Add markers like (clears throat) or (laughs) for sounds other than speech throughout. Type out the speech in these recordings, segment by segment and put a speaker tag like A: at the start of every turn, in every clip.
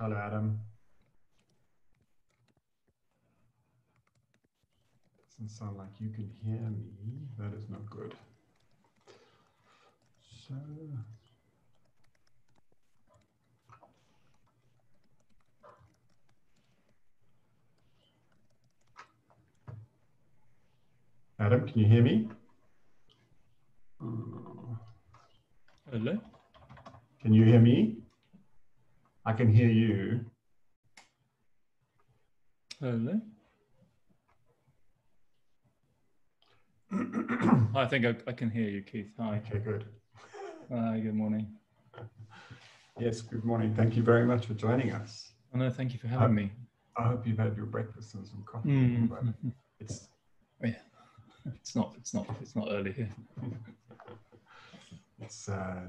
A: Hello, Adam. Doesn't sound like you can hear me. That is not good. So. Adam, can you hear me?
B: Hello?
A: Can you hear me? I can hear you.
B: Hello? I think I, I can hear you, Keith. Hi.
A: Okay, good.
B: Hi, good morning.
A: Yes, good morning. Thank you very much for joining us.
B: Oh, no, thank you for having me.
A: I hope you've had your breakfast and some coffee.
B: Mm.
A: It's
B: Yeah. It's not, it's not, it's not early here. (laughs)
A: It's, uh,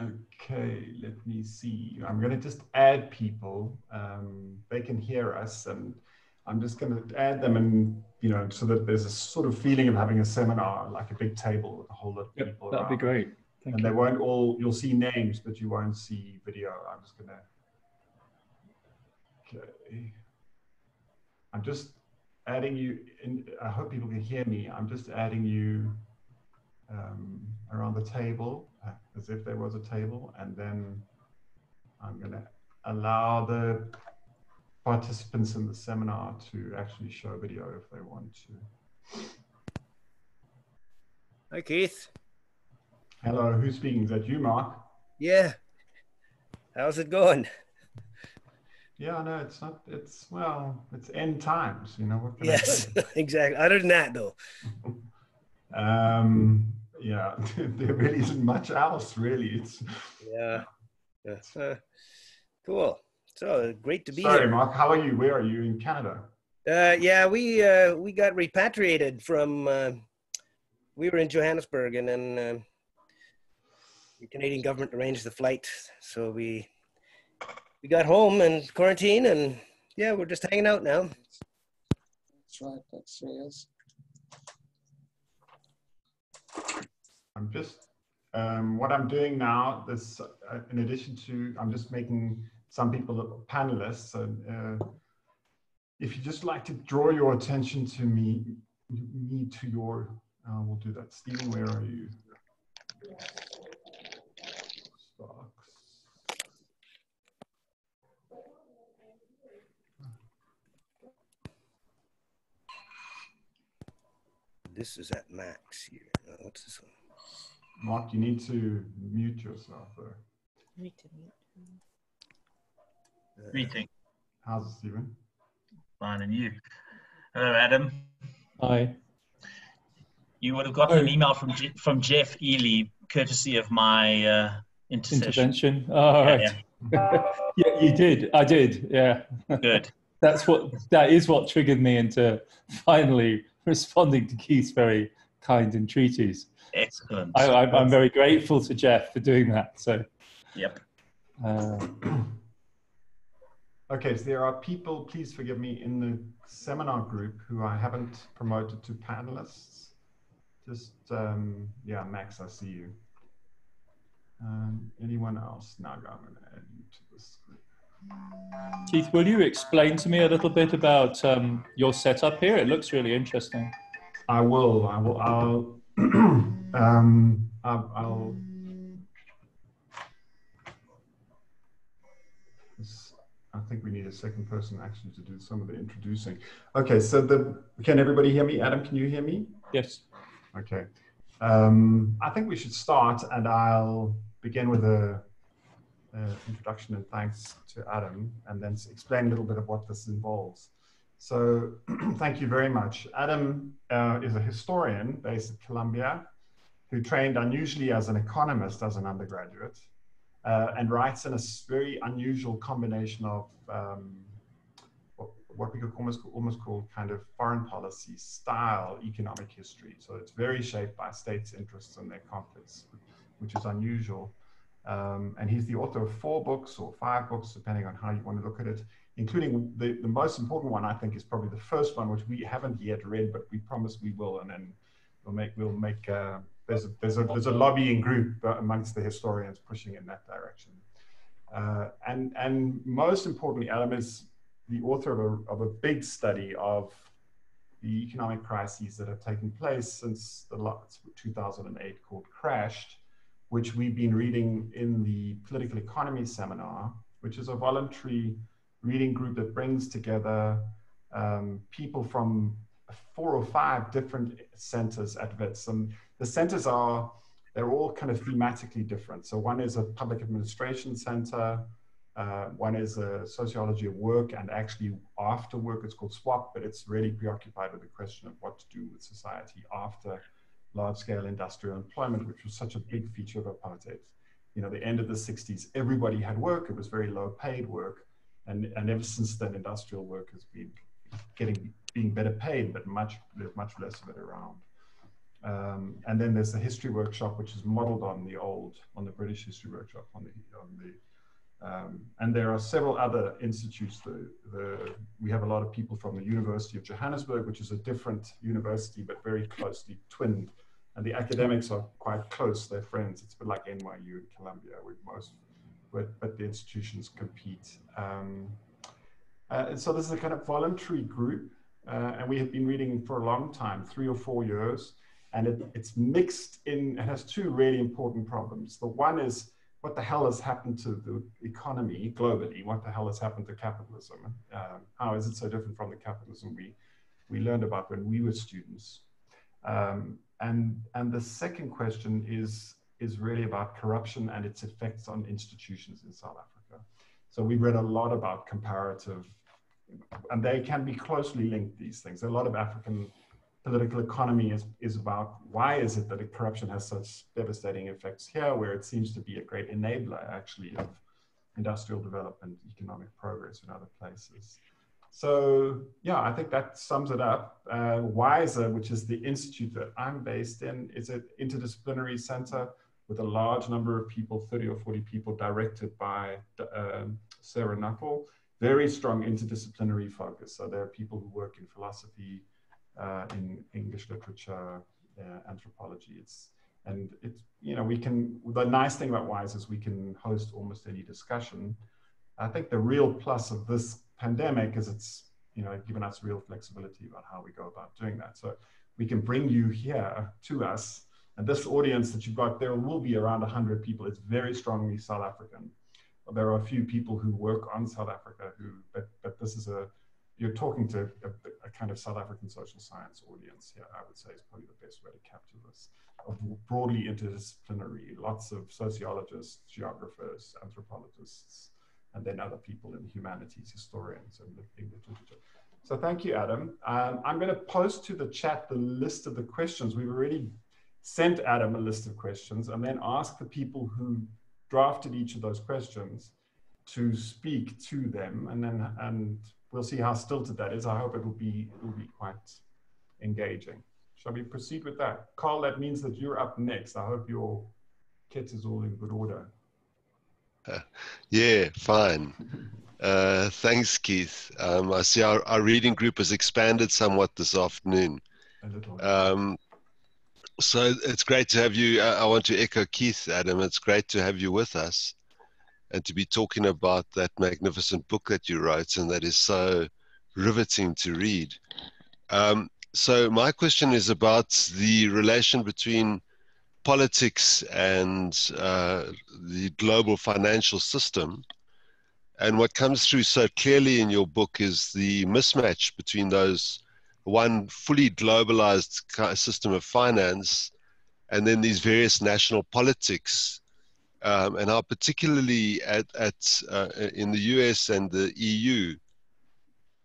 A: okay, let me see. I'm going to just add people. Um, they can hear us, and I'm just going to add them, and you know, so that there's a sort of feeling of having a seminar, like a big table with a whole lot of
B: Yep,
A: people.
B: that'd be great. Thank
A: And they won't all. You'll see names, but you won't see video. I'm just going to. Okay. I'm just adding you. In, I hope people can hear me. I'm just adding you um, around the table uh, as if there was a table, and then I'm going to allow the participants in the seminar to actually show video if they want to.
C: Hi, Keith.
A: Hello, who's speaking? Is that you, Mark?
C: Yeah. How's it going?
A: Yeah, no, it's not. It's well, it's end times. You know what? Can I
C: Yes,
A: say? (laughs)
C: exactly. Other than that, though. (laughs)
A: Um, yeah, (laughs) there really isn't much else. Really, it's.
C: Yeah. yeah. Uh, cool. So great to be
A: Sorry,
C: here.
A: Mark. How are you? Where are you in Canada?
C: Uh, yeah, we uh, we got repatriated from. Uh, we were in Johannesburg, and then uh, the Canadian government arranged the flight, so we we got home and quarantine, and yeah, we're just hanging out now.
D: That's right, that's yes.
A: I'm just. Um, what I'm doing now, this uh, in addition to, I'm just making some people panelists. And uh, if you just like to draw your attention to me, me to your, uh, we'll do that. Stephen, where are you?
C: This is at max here. Uh, what's this one?
A: Mark, you need to mute yourself though.
C: Uh,
E: Meeting.
A: How's it, Stephen?
E: Fine, and you? Hello, Adam.
B: Hi.
E: You would have gotten an
B: Oh.
E: email from Je- from Geoff Eley, courtesy of my uh, intercession.
B: Intervention. All
E: Yeah,
B: right. (laughs) yeah, you did. I did. Yeah.
E: Good.
B: That's what, that is what triggered me into finally responding to Keith's very kind entreaties.
E: Excellent.
B: I, I'm, I'm very grateful to Geoff for doing that. So,
E: Yep.
B: uh,
A: Okay, so there are people, please forgive me, in the seminar group who I haven't promoted to panelists. Just, um, yeah, Max, I see you. Um, anyone else? Now I'm going to add you to this group.
B: Keith, will you explain to me a little bit about um, your setup here? It looks really interesting.
A: I will, I will, I'll, (clears throat) um, I'll, I'll I think we need a second person actually to do some of the introducing. Okay, so the, can everybody hear me? Adam, can you hear me?
B: Yes.
A: Okay. Um, I think we should start, and I'll begin with a, a introduction and thanks to Adam, and then explain a little bit of what this involves. So, (clears throat) thank you very much. Adam uh, is a historian based at Columbia, who trained unusually as an economist as an undergraduate, uh, and writes in a very unusual combination of um, what, we could almost almost call kind of foreign policy style economic history. So it's very shaped by states' interests and their conflicts, which is unusual. Um, and he's the author of four books or five books, depending on how you want to look at it, including the, the most important one, I think, is probably the first one, which we haven't yet read, but we promise we will. And then we'll make, we'll make, uh, there's, a, there's, a, there's a lobbying group uh, amongst the historians pushing in that direction. Uh, and, and most importantly, Adam is the author of a, of a big study of the economic crises that have taken place since the 2008 called Crashed, which we've been reading in the political economy seminar, which is a voluntary reading group that brings together um, people from four or five different centers at WITS. And the centers are, they're all kind of thematically different. So one is a public administration center, uh, one is a sociology of work and actually after work, it's called SWOP, but it's really preoccupied with the question of what to do with society after large scale industrial employment, which was such a big feature of apartheid. You know, the end of the 60s, everybody had work, it was very low paid work. And, and ever since then, industrial work has been getting being better paid, but much there's much less of it around. Um, and then there's the history workshop, which is modeled on the old, on the British history workshop, on the on the um, and there are several other institutes. The, the, we have a lot of people from the University of Johannesburg, which is a different university, but very closely twinned. And the academics are quite close, they're friends. It's a bit like NYU and Columbia, with most, but, but the institutions compete. Um, uh, and so this is a kind of voluntary group, uh, and we have been reading for a long time, three or four years, and it, it's mixed in, it has two really important problems. The one is what the hell has happened to the economy globally? What the hell has happened to capitalism? Um, how is it so different from the capitalism we, we learned about when we were students? Um, and, and the second question is, is really about corruption and its effects on institutions in South Africa. So we read a lot about comparative, and they can be closely linked, these things. A lot of African political economy is, is about why is it that corruption has such devastating effects here, where it seems to be a great enabler actually of industrial development, economic progress in other places. So yeah, I think that sums it up. Uh, WISER, which is the institute that I'm based in, is an interdisciplinary center with a large number of people, 30 or 40 people directed by um, Sarah Nuttall. Very strong interdisciplinary focus. So there are people who work in philosophy, uh, in English literature, uh, anthropology. It's and it's you know we can the nice thing about WISE is we can host almost any discussion. I think the real plus of this pandemic is it's you know given us real flexibility about how we go about doing that. So we can bring you here to us. And this audience that you've got, there will be around 100 people. It's very strongly South African. There are a few people who work on South Africa who, but, but this is a, you're talking to a, a, kind of South African social science audience here, I would say is probably the best way to capture this. Broadly interdisciplinary, lots of sociologists, geographers, anthropologists, and then other people in humanities, historians, and English literature. So thank you, Adam. Um, I'm going to post to the chat the list of the questions. We've already sent Adam a list of questions and then ask the people who drafted each of those questions to speak to them and then and we'll see how stilted that is. I hope it will be it will be quite engaging. Shall we proceed with that? Carl, that means that you're up next. I hope your kit is all in good order.
F: Uh, yeah, fine. Uh, thanks, Keith. Um, I see our, our reading group has expanded somewhat this afternoon. Um, so it's great to have you. I, I want to echo Keith, Adam. It's great to have you with us and to be talking about that magnificent book that you wrote and that is so riveting to read. Um, so, my question is about the relation between politics and uh, the global financial system. And what comes through so clearly in your book is the mismatch between those one fully globalized system of finance and then these various national politics um, and how particularly at, at uh, in the US and the EU,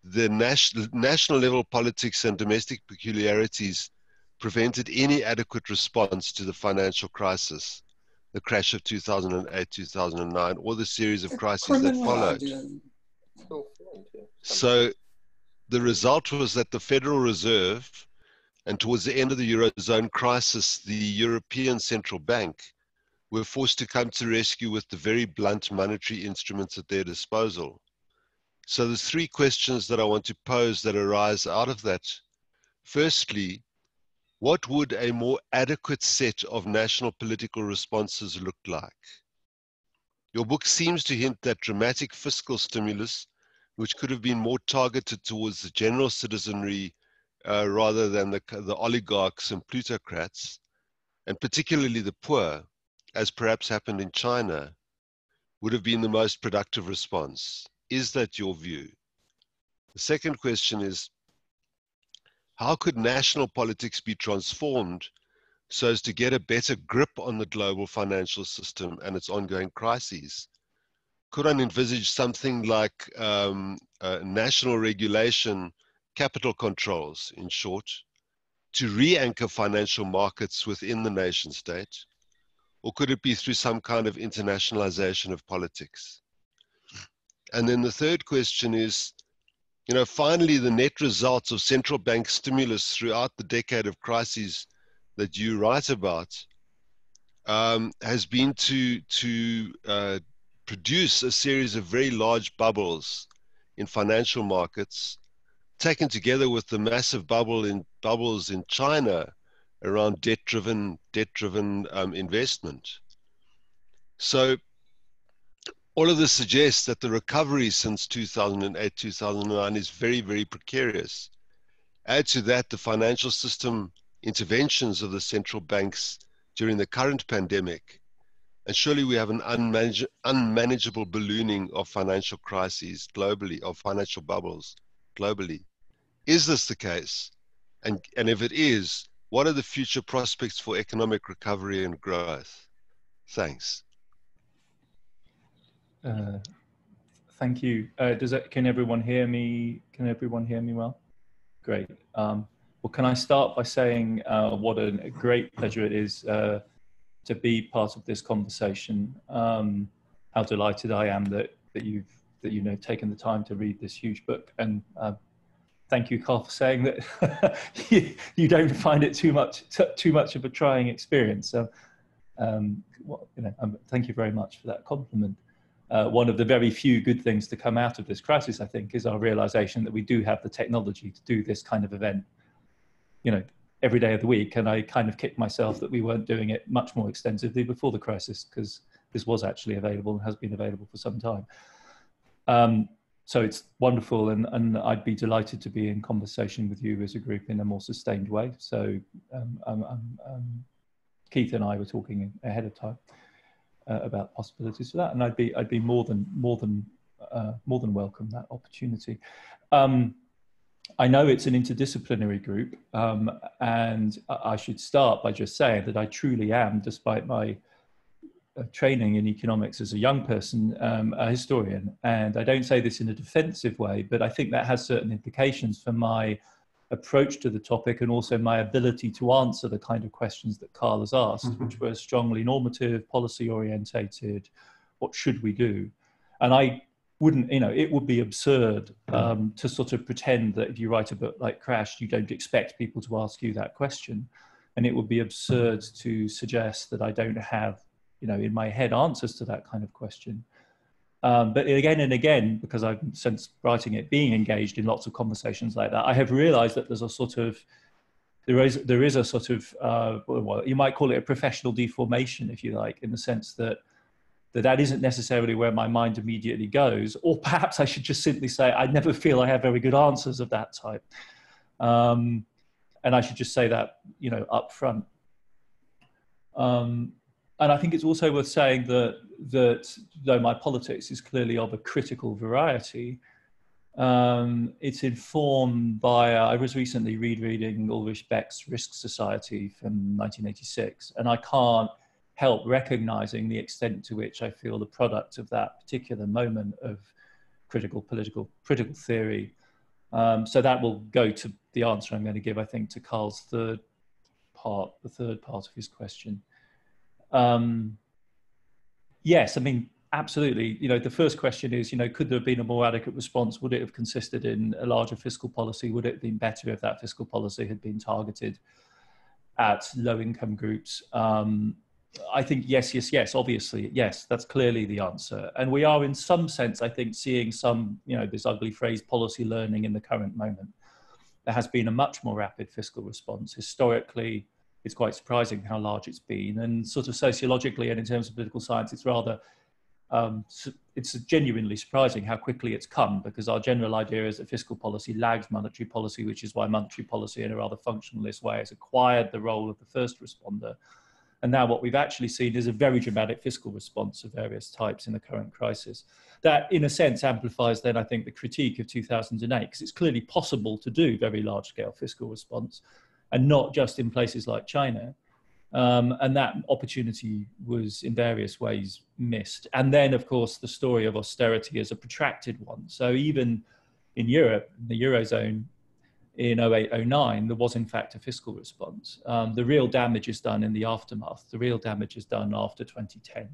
F: the national, national level politics and domestic peculiarities prevented any adequate response to the financial crisis, the crash of 2008, 2009, or the series of crises that followed. So the result was that the Federal Reserve, and towards the end of the Eurozone crisis, the European Central Bank, were forced to come to rescue with the very blunt monetary instruments at their disposal. So there's three questions that I want to pose that arise out of that. Firstly, what would a more adequate set of national political responses look like? Your book seems to hint that dramatic fiscal stimulus, which could have been more targeted towards the general citizenry uh, rather than the, the oligarchs and plutocrats, and particularly the poor, as perhaps happened in China, would have been the most productive response. Is that your view? The second question is how could national politics be transformed so as to get a better grip on the global financial system and its ongoing crises? Could one envisage something like um, national regulation, capital controls, in short, to re anchor financial markets within the nation state? Or could it be through some kind of internationalization of politics? And then the third question is you know, finally, the net results of central bank stimulus throughout the decade of crises that you write about um, has been to to uh, produce a series of very large bubbles in financial markets, taken together with the massive bubble in bubbles in China around debt-driven debt-driven um, investment. So all of this suggests that the recovery since 2008, 2009 is very, very precarious. Add to that the financial system interventions of the central banks during the current pandemic, and surely we have an unmanage- unmanageable ballooning of financial crises globally, of financial bubbles globally. Is this the case? And, and if it is, what are the future prospects for economic recovery and growth? Thanks.
B: Uh, thank you. Uh, does it, can everyone hear me? Can everyone hear me well? Great. Um, well, can I start by saying uh, what a great pleasure it is uh, to be part of this conversation. Um, how delighted I am that that you've that you know taken the time to read this huge book, and uh, thank you, Carl, for saying that (laughs) you, you, don't find it too much too much of a trying experience. So, um, well, you know, um, thank you very much for that compliment uh, one of the very few good things to come out of this crisis, I think, is our realization that we do have the technology to do this kind of event, you know, every day of the week. And I kind of kicked myself that we weren't doing it much more extensively before the crisis, because this was actually available and has been available for some time. Um, so it's wonderful, and, and I'd be delighted to be in conversation with you as a group in a more sustained way. So um, um, um, um Keith and I were talking ahead of time uh, about possibilities for that, and I'd be I'd be more than more than uh, more than welcome that opportunity. Um, I know it's an interdisciplinary group, um, and I should start by just saying that I truly am, despite my uh, training in economics as a young person, um, a historian. And I don't say this in a defensive way, but I think that has certain implications for my approach to the topic and also my ability to answer the kind of questions that Carl has asked, mm-hmm. which were strongly normative, policy orientated. What should we do? And I wouldn't, you know, it would be absurd um, to sort of pretend that if you write a book like Crash, you don't expect people to ask you that question. And it would be absurd to suggest that I don't have, you know, in my head answers to that kind of question. Um, but again and again, because I've since writing it, being engaged in lots of conversations like that, I have realised that there's a sort of there is there is a sort of uh, well, you might call it a professional deformation, if you like, in the sense that that that isn't necessarily where my mind immediately goes, or perhaps I should just simply say I never feel I have very good answers of that type, um, and I should just say that you know up front. Um, and I think it's also worth saying that that though my politics is clearly of a critical variety, um, it's informed by. Uh, I was recently rereading Ulrich Beck's Risk Society from 1986, and I can't help recognizing the extent to which I feel the product of that particular moment of critical political critical theory. Um, so that will go to the answer I'm going to give, I think, to Carl's third part, the third part of his question. Um, yes, I mean, absolutely. You know, the first question is, you know, could there have been a more adequate response? Would it have consisted in a larger fiscal policy? Would it have been better if that fiscal policy had been targeted at low income groups? Um, I think yes, yes, yes. Obviously, yes. That's clearly the answer. And we are, in some sense, I think, seeing some, you know, this ugly phrase, policy learning in the current moment. There has been a much more rapid fiscal response. Historically, it's quite surprising how large it's been. And sort of sociologically and in terms of political science, it's rather Um, it's genuinely surprising how quickly it's come because our general idea is that fiscal policy lags monetary policy, which is why monetary policy in a rather functionalist way has acquired the role of the first responder. And now what we've actually seen is a very dramatic fiscal response of various types in the current crisis. That, in a sense, amplifies then, I think, the critique of 2008, because it's clearly possible to do very large scale fiscal response and not just in places like China. Um, and that opportunity was in various ways missed. And then, of course, the story of austerity is a protracted one. So even in Europe, in the Eurozone, in 0809, there was in fact a fiscal response. Um, the real damage is done in the aftermath. The real damage is done after 2010.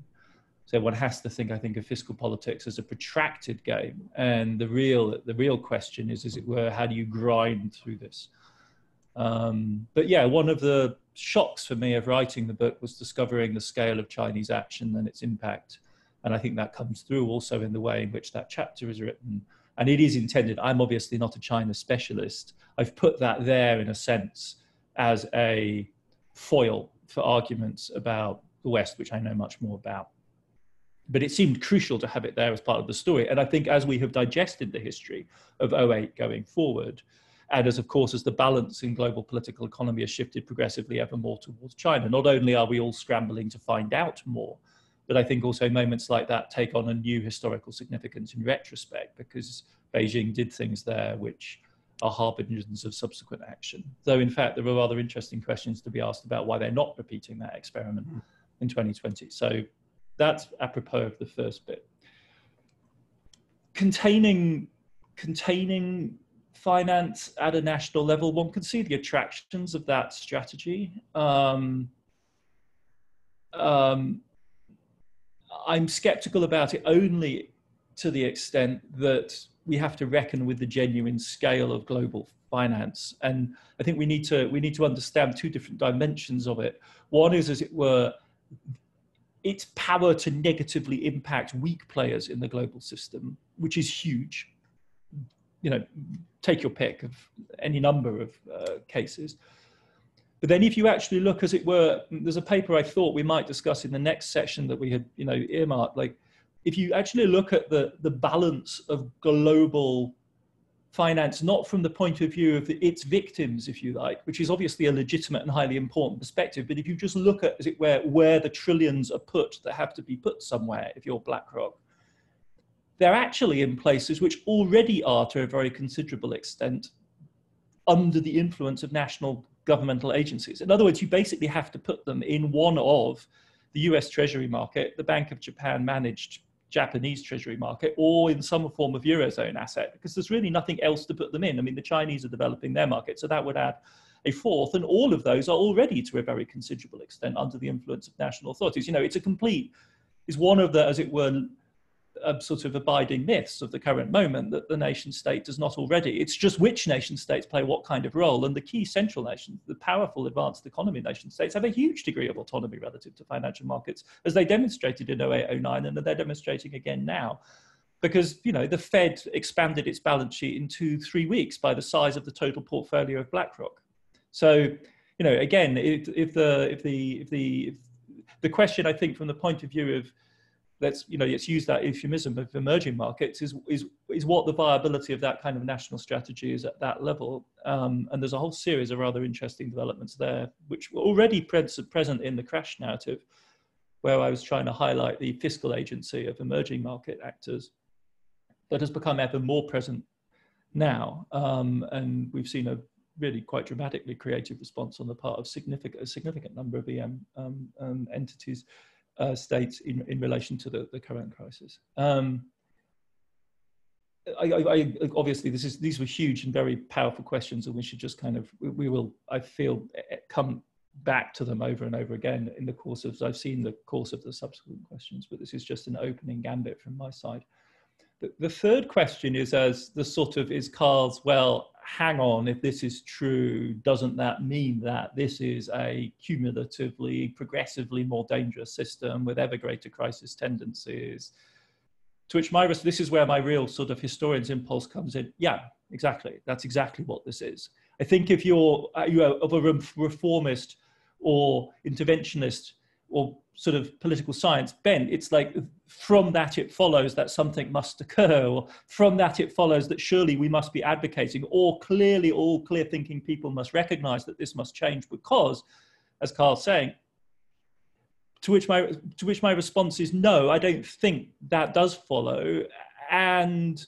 B: So one has to think, I think, of fiscal politics as a protracted game. And the real, the real question is, as it were, how do you grind through this? Um, but yeah, one of the shocks for me of writing the book was discovering the scale of Chinese action and its impact. And I think that comes through also in the way in which that chapter is written. And it is intended, I'm obviously not a China specialist. I've put that there in a sense as a foil for arguments about the West, which I know much more about. But it seemed crucial to have it there as part of the story. And I think as we have digested the history of 08 going forward, and as of course as the balance in global political economy has shifted progressively ever more towards China. Not only are we all scrambling to find out more, but I think also moments like that take on a new historical significance in retrospect because Beijing did things there which are harbingers of subsequent action. Though in fact there are rather interesting questions to be asked about why they're not repeating that experiment in 2020. So that's apropos of the first bit. Containing containing finance at a national level, one can see the attractions of that strategy. Um, um, I'm skeptical about it only to the extent that we have to reckon with the genuine scale of global finance, and I think we need to we need to understand two different dimensions of it. One is, as it were, its power to negatively impact weak players in the global system, which is huge you know, take your pick of any number of uh, cases. But then if you actually look, as it were, mm, there's a paper I thought we might discuss in the next session that we had, you know, earmarked. Like, if you actually look at the, the balance of global finance, not from the point of view of the, its victims, if you like, which is obviously a legitimate and highly important perspective, but if you just look at, as it were, where the trillions are put that have to be put somewhere, if you're BlackRock, they're actually in places which already are to a very considerable extent under the influence of national governmental agencies. In other words, you basically have to put them in one of the US Treasury market, the Bank of Japan managed Japanese Treasury market, or in some form of Eurozone asset, because there's really nothing else to put them in. I mean, the Chinese are developing their market, so that would add a fourth, and all of those are already to a very considerable extent under the influence of national authorities. You know, it's a complete, is one of the, as it were, uh, sort of abiding myths of the current moment that the nation state does not already. It's just which nation states play what kind of role. And the key central nations, the powerful advanced economy nation states, have a huge degree of autonomy relative to financial markets, as they demonstrated in 08, 09, and they're demonstrating again now. Because you know the Fed expanded its balance sheet in two, three weeks by the size of the total portfolio of BlackRock. So, you know, again, if, if the if the if the if the question I think from the point of view of let's you know let's use that euphemism of emerging markets is is is what the viability of that kind of national strategy is at that level. Um, and there's a whole series of rather interesting developments there which were already present in the crash narrative where i was trying to highlight the fiscal agency of emerging market actors that has become ever more present now. Um, and we've seen a really quite dramatically creative response on the part of significant a significant number of em um, um, entities uh, states in, in relation to the, the current crisis. Um, I, I, I, obviously, this is these were huge and very powerful questions, and we should just kind of we, we will, I feel, come back to them over and over again in the course of I've seen the course of the subsequent questions, but this is just an opening gambit from my side. The, the third question is as the sort of is Carl's well hang on, if this is true, doesn't that mean that this is a cumulatively, progressively more dangerous system with ever greater crisis tendencies? To which my, this is where my real sort of historian's impulse comes in. Yeah, exactly. That's exactly what this is. I think if you're, uh, you of a reformist or interventionist or sort of political science bent. It's like from that it follows that something must occur, or from that it follows that surely we must be advocating, or clearly all clear thinking people must recognize that this must change because, as Carl's saying, to which my to which my response is no, I don't think that does follow. And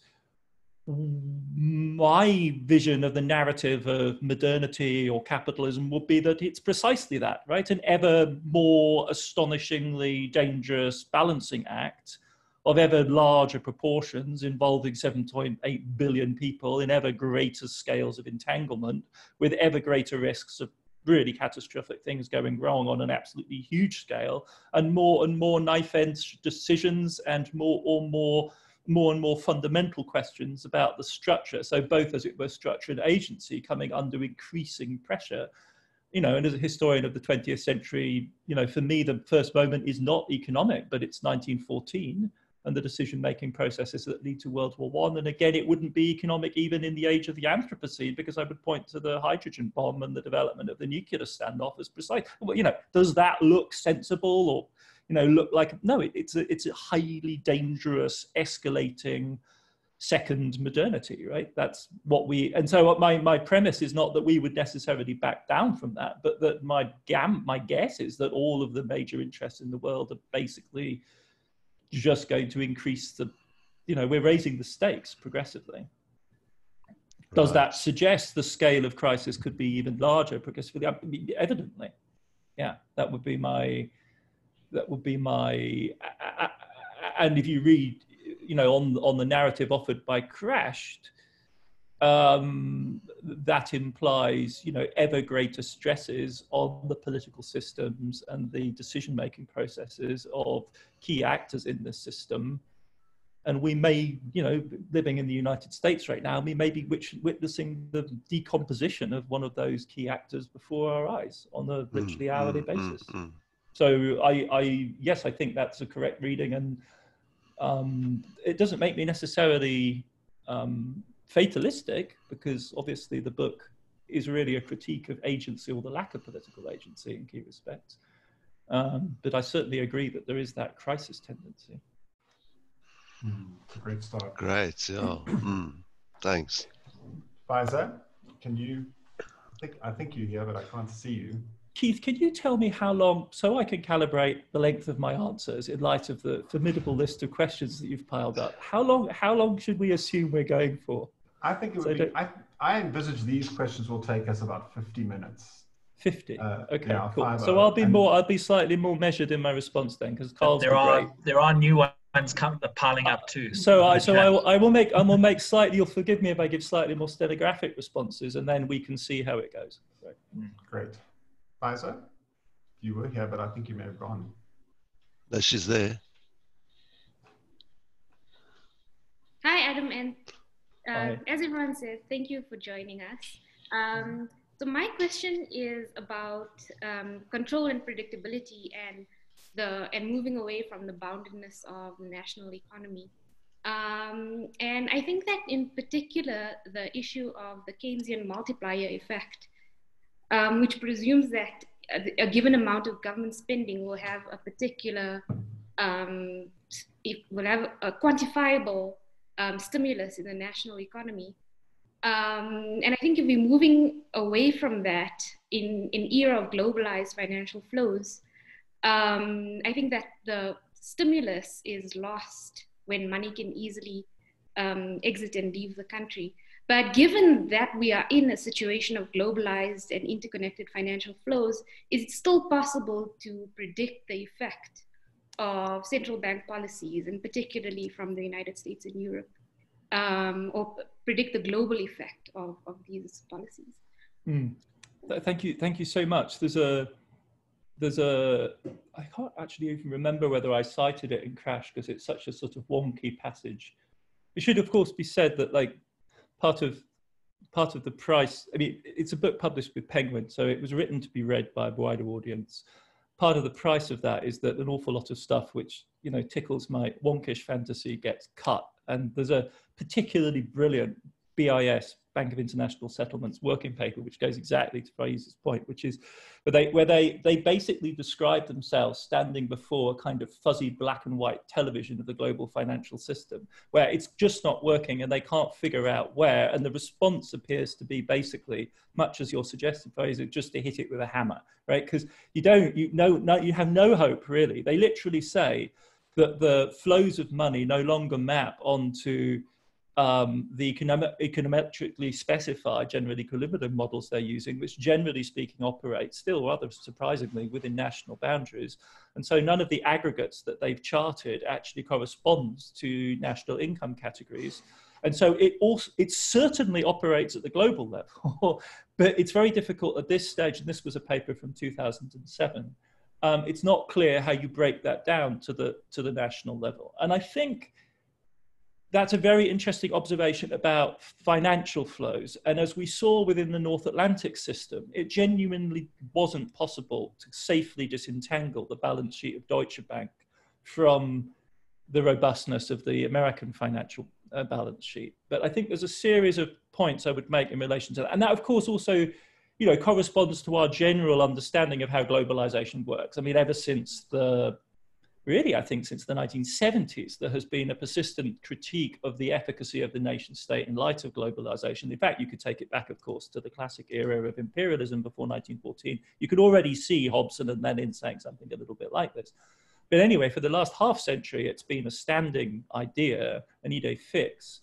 B: my vision of the narrative of modernity or capitalism would be that it's precisely that, right? An ever more astonishingly dangerous balancing act of ever larger proportions involving 7.8 billion people in ever greater scales of entanglement with ever greater risks of really catastrophic things going wrong on an absolutely huge scale and more and more knife edge decisions and more or more more and more fundamental questions about the structure. So both, as it were, structure and agency coming under increasing pressure. You know, and as a historian of the 20th century, you know, for me, the first moment is not economic, but it's 1914 and the decision-making processes that lead to World War One. And again, it wouldn't be economic even in the age of the Anthropocene, because I would point to the hydrogen bomb and the development of the nuclear standoff as precise. Well, you know, does that look sensible or you know look like no it, it's a it's a highly dangerous escalating second modernity right? That's what we and so my my premise is not that we would necessarily back down from that but that my gam my guess is that all of the major interests in the world are basically just going to increase the you know we're raising the stakes progressively. Does that suggest the scale of crisis could be even larger progressively? Evidently. Yeah that would be my that would be my and if you read you know on on the narrative offered by crashed um, that implies you know ever greater stresses on the political systems and the decision making processes of key actors in the system and we may you know living in the united states right now we may be witnessing the decomposition of one of those key actors before our eyes on a literally mm, hourly mm, basis mm, mm. So I, I yes, I think that's a correct reading, and um, it doesn't make me necessarily um, fatalistic because obviously the book is really a critique of agency or the lack of political agency in key respects. Um, but I certainly agree that there is that crisis tendency.
A: Mm, great start.
F: Great, yeah. (clears throat) mm, thanks.
A: Faiza, can you? I think I think you're here, but I can't see you.
B: Keith, can you tell me how long, so I can calibrate the length of my answers in light of the formidable list of questions that you've piled up? How long, how long should we assume we're going for?
A: I think it would so be, I, I envisage these questions will take us about 50 minutes.
B: 50. Uh, okay, yeah, cool. So I'll be more, I'll be slightly more measured in my response then, because Carl's
E: there are great. there are new ones come, piling up too.
B: So I, so I will, I will make, I will make slightly. You'll forgive me if I give slightly more stenographic responses, and then we can see how it goes.
A: Great. Great. Faiza, you were here, but I think you may have gone.
F: No, she's there.
G: Hi, Adam, and uh, as everyone said, thank you for joining us. Um, so my question is about um, control and predictability and the and moving away from the boundedness of the national economy. Um, and I think that in particular, the issue of the Keynesian multiplier effect um, which presumes that a, given amount of government spending will have a particular, um, it will have a quantifiable um, stimulus in the national economy. Um, and I think if we're moving away from that in an era of globalized financial flows, um, I think that the stimulus is lost when money can easily um, exit and leave the country. But given that we are in a situation of globalized and interconnected financial flows, is it still possible to predict the effect of central bank policies, and particularly from the United States and Europe, um, or predict the global effect of, of these policies?
B: Mm. Thank you. Thank you so much. There's a there's a I can't actually even remember whether I cited it in Crash because it's such a sort of wonky passage. It should, of course, be said that like part of part of the price. I mean, it's a book published with Penguin, so it was written to be read by a wider audience. Part of the price of that is that an awful lot of stuff which you know tickles my wonkish fantasy gets cut, and there's a particularly brilliant BIS Bank of International Settlements working paper, which goes exactly to Faiz's point, which is where they, where they, they basically describe themselves standing before a kind of fuzzy black and white television of the global financial system, where it's just not working and they can't figure out where. And the response appears to be basically, much as you're suggesting, Faiz, just to hit it with a hammer, right? Because you don't, you know, no, you have no hope really. They literally say that the flows of money no longer map onto um, the econometrically specified general equilibrium models they're using, which generally speaking operate still rather surprisingly within national boundaries. And so none of the aggregates that they've charted actually corresponds to national income categories. And so it also it certainly operates at the global level, (laughs) but it's very difficult at this stage. And this was a paper from 2007. Um, it's not clear how you break that down to the to the national level. And I think that's a very interesting observation about financial flows. And as we saw within the North Atlantic system, it genuinely wasn't possible to safely disentangle the balance sheet of Deutsche Bank from the robustness of the American financial uh, balance sheet. But I think there's a series of points I would make in relation to that. And that, of course, also you know, corresponds to our general understanding of how globalization works. I mean, ever since the really, I think, since the 1970s, there has been a persistent critique of the efficacy of the nation state in light of globalization. In fact, you could take it back, of course, to the classic era of imperialism before 1914. You could already see Hobson and Lenin saying something a little bit like this. But anyway, for the last half century, it's been a standing idea, an idée fixe.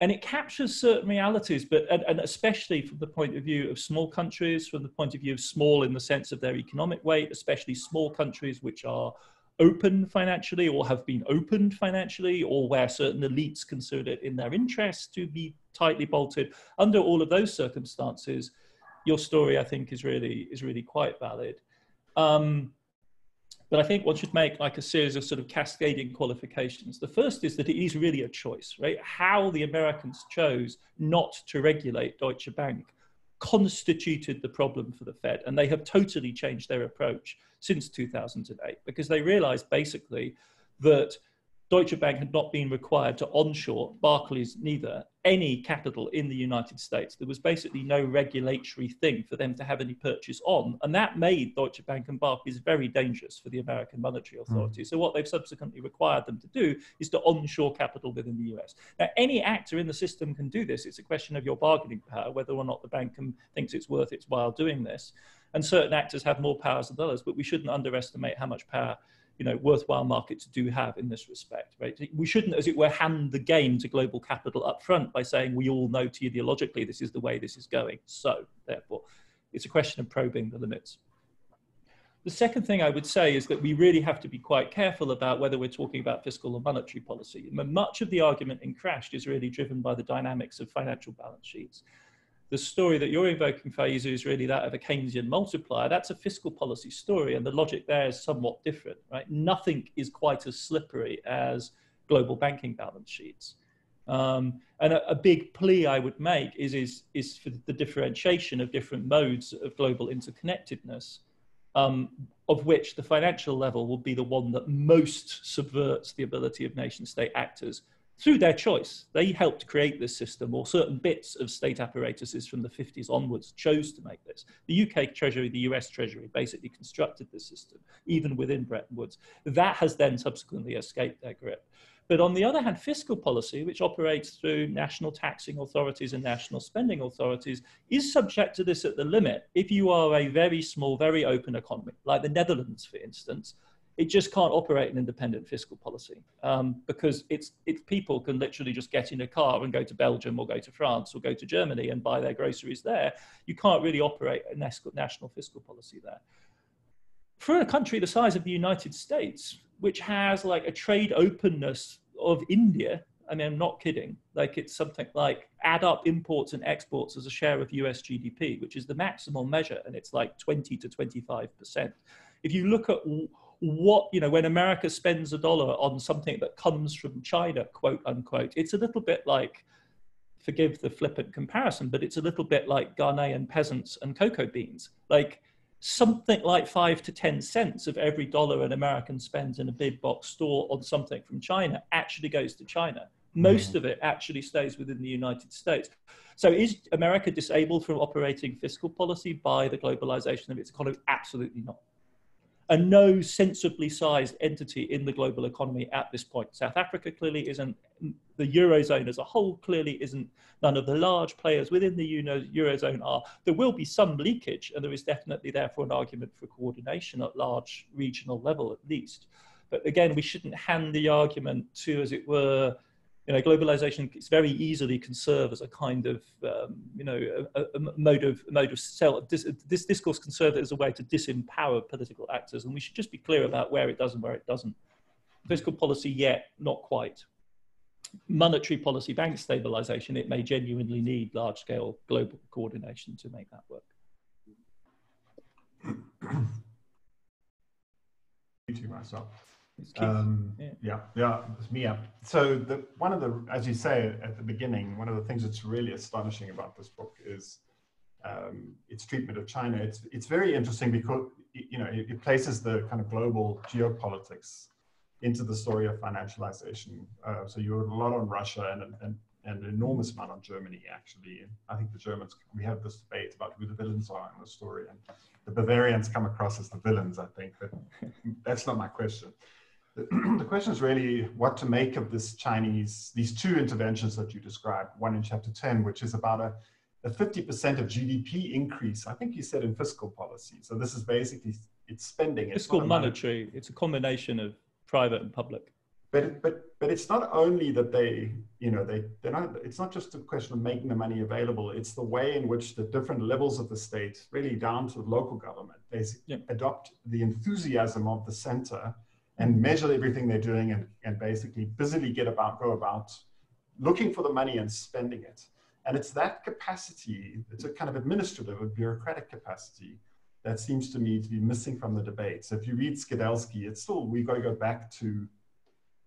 B: And it captures certain realities, but and, and especially from the point of view of small countries, from the point of view of small in the sense of their economic weight, especially small countries which are open financially or have been opened financially or where certain elites consider it in their interest to be tightly bolted. Under all of those circumstances your story i think is really is really quite valid. Um, but i think one should make like a series of sort of cascading qualifications. The first is that it is really a choice right? How the americans chose not to regulate deutsche bank constituted the problem for the Fed. And they have totally changed their approach since 2008 because they realized basically that Deutsche Bank had not been required to onshore, Barclays neither, any capital in the United States. There was basically no regulatory thing for them to have any purchase on. And that made Deutsche Bank and Barclays very dangerous for the American Monetary hmm. Authority. Mm. So, what they've subsequently required them to do is to onshore capital within the US. Now, any actor in the system can do this. It's a question of your bargaining power, whether or not the bank can, thinks it's worth its while doing this. And certain actors have more powers than others, but we shouldn't underestimate how much power you know, worthwhile markets do have in this respect, right? We shouldn't, as it were, hand the game to global capital up front by saying we all know teleologically this is the way this is going. So, therefore, it's a question of probing the limits. The second thing I would say is that we really have to be quite careful about whether we're talking about fiscal or monetary policy. Much of the argument in Crashed is really driven by the dynamics of financial balance sheets the story that you're invoking, Faizu, is really that of a Keynesian multiplier. That's a fiscal policy story, and the logic there is somewhat different, right? Nothing is quite as slippery as global banking balance sheets. Um, and a, a, big plea I would make is, is, is for the differentiation of different modes of global interconnectedness, um, of which the financial level will be the one that most subverts the ability of nation state actors through their choice. They helped create this system, or certain bits of state apparatuses from the 50s onwards chose to make this. The UK Treasury, the US Treasury basically constructed this system, even within Bretton Woods. That has then subsequently escaped their grip. But on the other hand, fiscal policy, which operates through national taxing authorities and national spending authorities, is subject to this at the limit. If you are a very small, very open economy, like the Netherlands, for instance, it just can't operate an independent fiscal policy um, because it's, it's people can literally just get in a car and go to Belgium or go to France or go to Germany and buy their groceries there. You can't really operate a national fiscal policy there. For a country the size of the United States, which has like a trade openness of India, I mean, I'm not kidding. Like it's something like add up imports and exports as a share of US GDP, which is the maximal measure, and it's like 20 to 25 percent. If you look at what you know when america spends a dollar on something that comes from china quote unquote it's a little bit like forgive the flippant comparison but it's a little bit like ghanaian peasants and cocoa beans like something like five to ten cents of every dollar an american spends in a big box store on something from china actually goes to china most mm. of it actually stays within the united states So is America disabled from operating fiscal policy by the globalization of its economy? Absolutely not. And no sensibly sized entity in the global economy at this point. South Africa clearly isn't, the Eurozone as a whole clearly isn't, none of the large players within the Eurozone are. There will be some leakage, and there is definitely therefore an argument for coordination at large regional level at least. But again, we shouldn't hand the argument to, as it were, you know, globalization is very easily can serve as a kind of, um, you know, a, a, mode of a mode of self. This, discourse can serve as a way to disempower political actors, and we should just be clear about where it does and where it doesn't. Fiscal policy, yet not quite. Monetary policy, bank stabilization, it may genuinely need large-scale global coordination to make that work.
A: to myself. Um, yeah. yeah, yeah, it's me. Yeah. So the one of the, as you say at the beginning, one of the things that's really astonishing about this book is um, its treatment of China. It's it's very interesting because you know it, it, places the kind of global geopolitics into the story of financialization. Uh, so you have a lot on Russia and, and and an enormous amount on Germany, actually. I think the Germans, we have this debate about who the villains are in the story, and the Bavarians come across as the villains, I think, but (laughs) that's not my question. (clears throat) The, question is really what to make of this Chinese, these two interventions that you described, one in chapter 10, which is about a, a 50% of GDP increase, I think you said in fiscal policy. So this is basically, it's spending.
B: It's fiscal monetary, it's a combination of private and public
A: but but but it's not only that they you know they they're not it's not just a question of making the money available it's the way in which the different levels of the state really down to the local government basically yeah. adopt the enthusiasm of the center and measure everything they're doing and, and basically busily get about go about looking for the money and spending it and it's that capacity it's a kind of administrative or bureaucratic capacity that seems to me to be missing from the debate so if you read skidelsky it's still we've got to go back to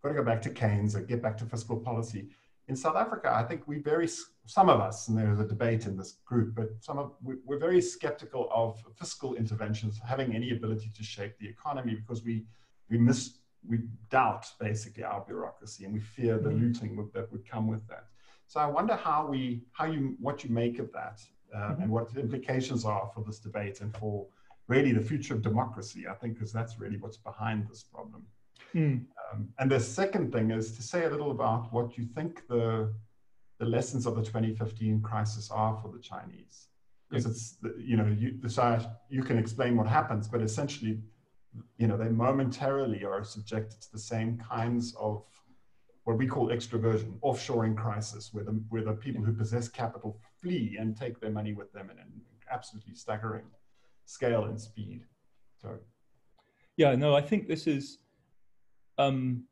A: got to go back to Keynes or get back to fiscal policy. In South Africa, I think we very, some of us, and there's a debate in this group, but some of, we're very skeptical of fiscal interventions having any ability to shape the economy because we, we miss, we doubt basically our bureaucracy and we fear the mm-hmm. looting that would come with that. So I wonder how we, how you, what you make of that uh, mm-hmm. and what the implications are for this debate and for really the future of democracy, I think, because that's really what's behind this problem. Mm. Um, and the second thing is to say a little about what you think the, the lessons of the 2015 crisis are for the Chinese. Because it's, you know, you decide, you can explain what happens, but essentially, you know, they momentarily are subjected to the same kinds of what we call extroversion, offshoring crisis, where the, where the people who possess capital flee and take their money with them in an absolutely staggering scale and speed. So,
B: yeah, no, I think this is um,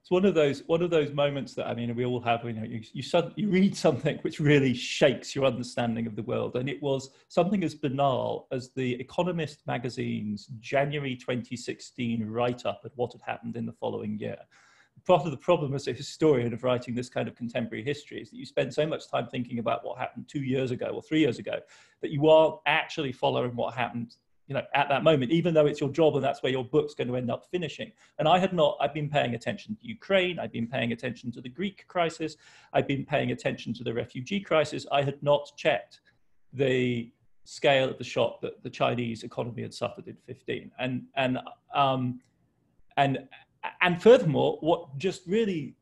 B: it's one of those one of those moments that I mean we all have. You know, you you, suddenly, you read something which really shakes your understanding of the world, and it was something as banal as the Economist magazine's January 2016 write-up of what had happened in the following year. Part of the problem as a historian of writing this kind of contemporary history is that you spend so much time thinking about what happened two years ago or three years ago that you aren't actually following what happened you know, at that moment, even though it's your job and that's where your book's going to end up finishing. And I had not, I've been paying attention to Ukraine, I've been paying attention to the Greek crisis, I've been paying attention to the refugee crisis. I had not checked the scale of the shock that the Chinese economy had suffered in 15. And, and, um, and, and furthermore, what just really,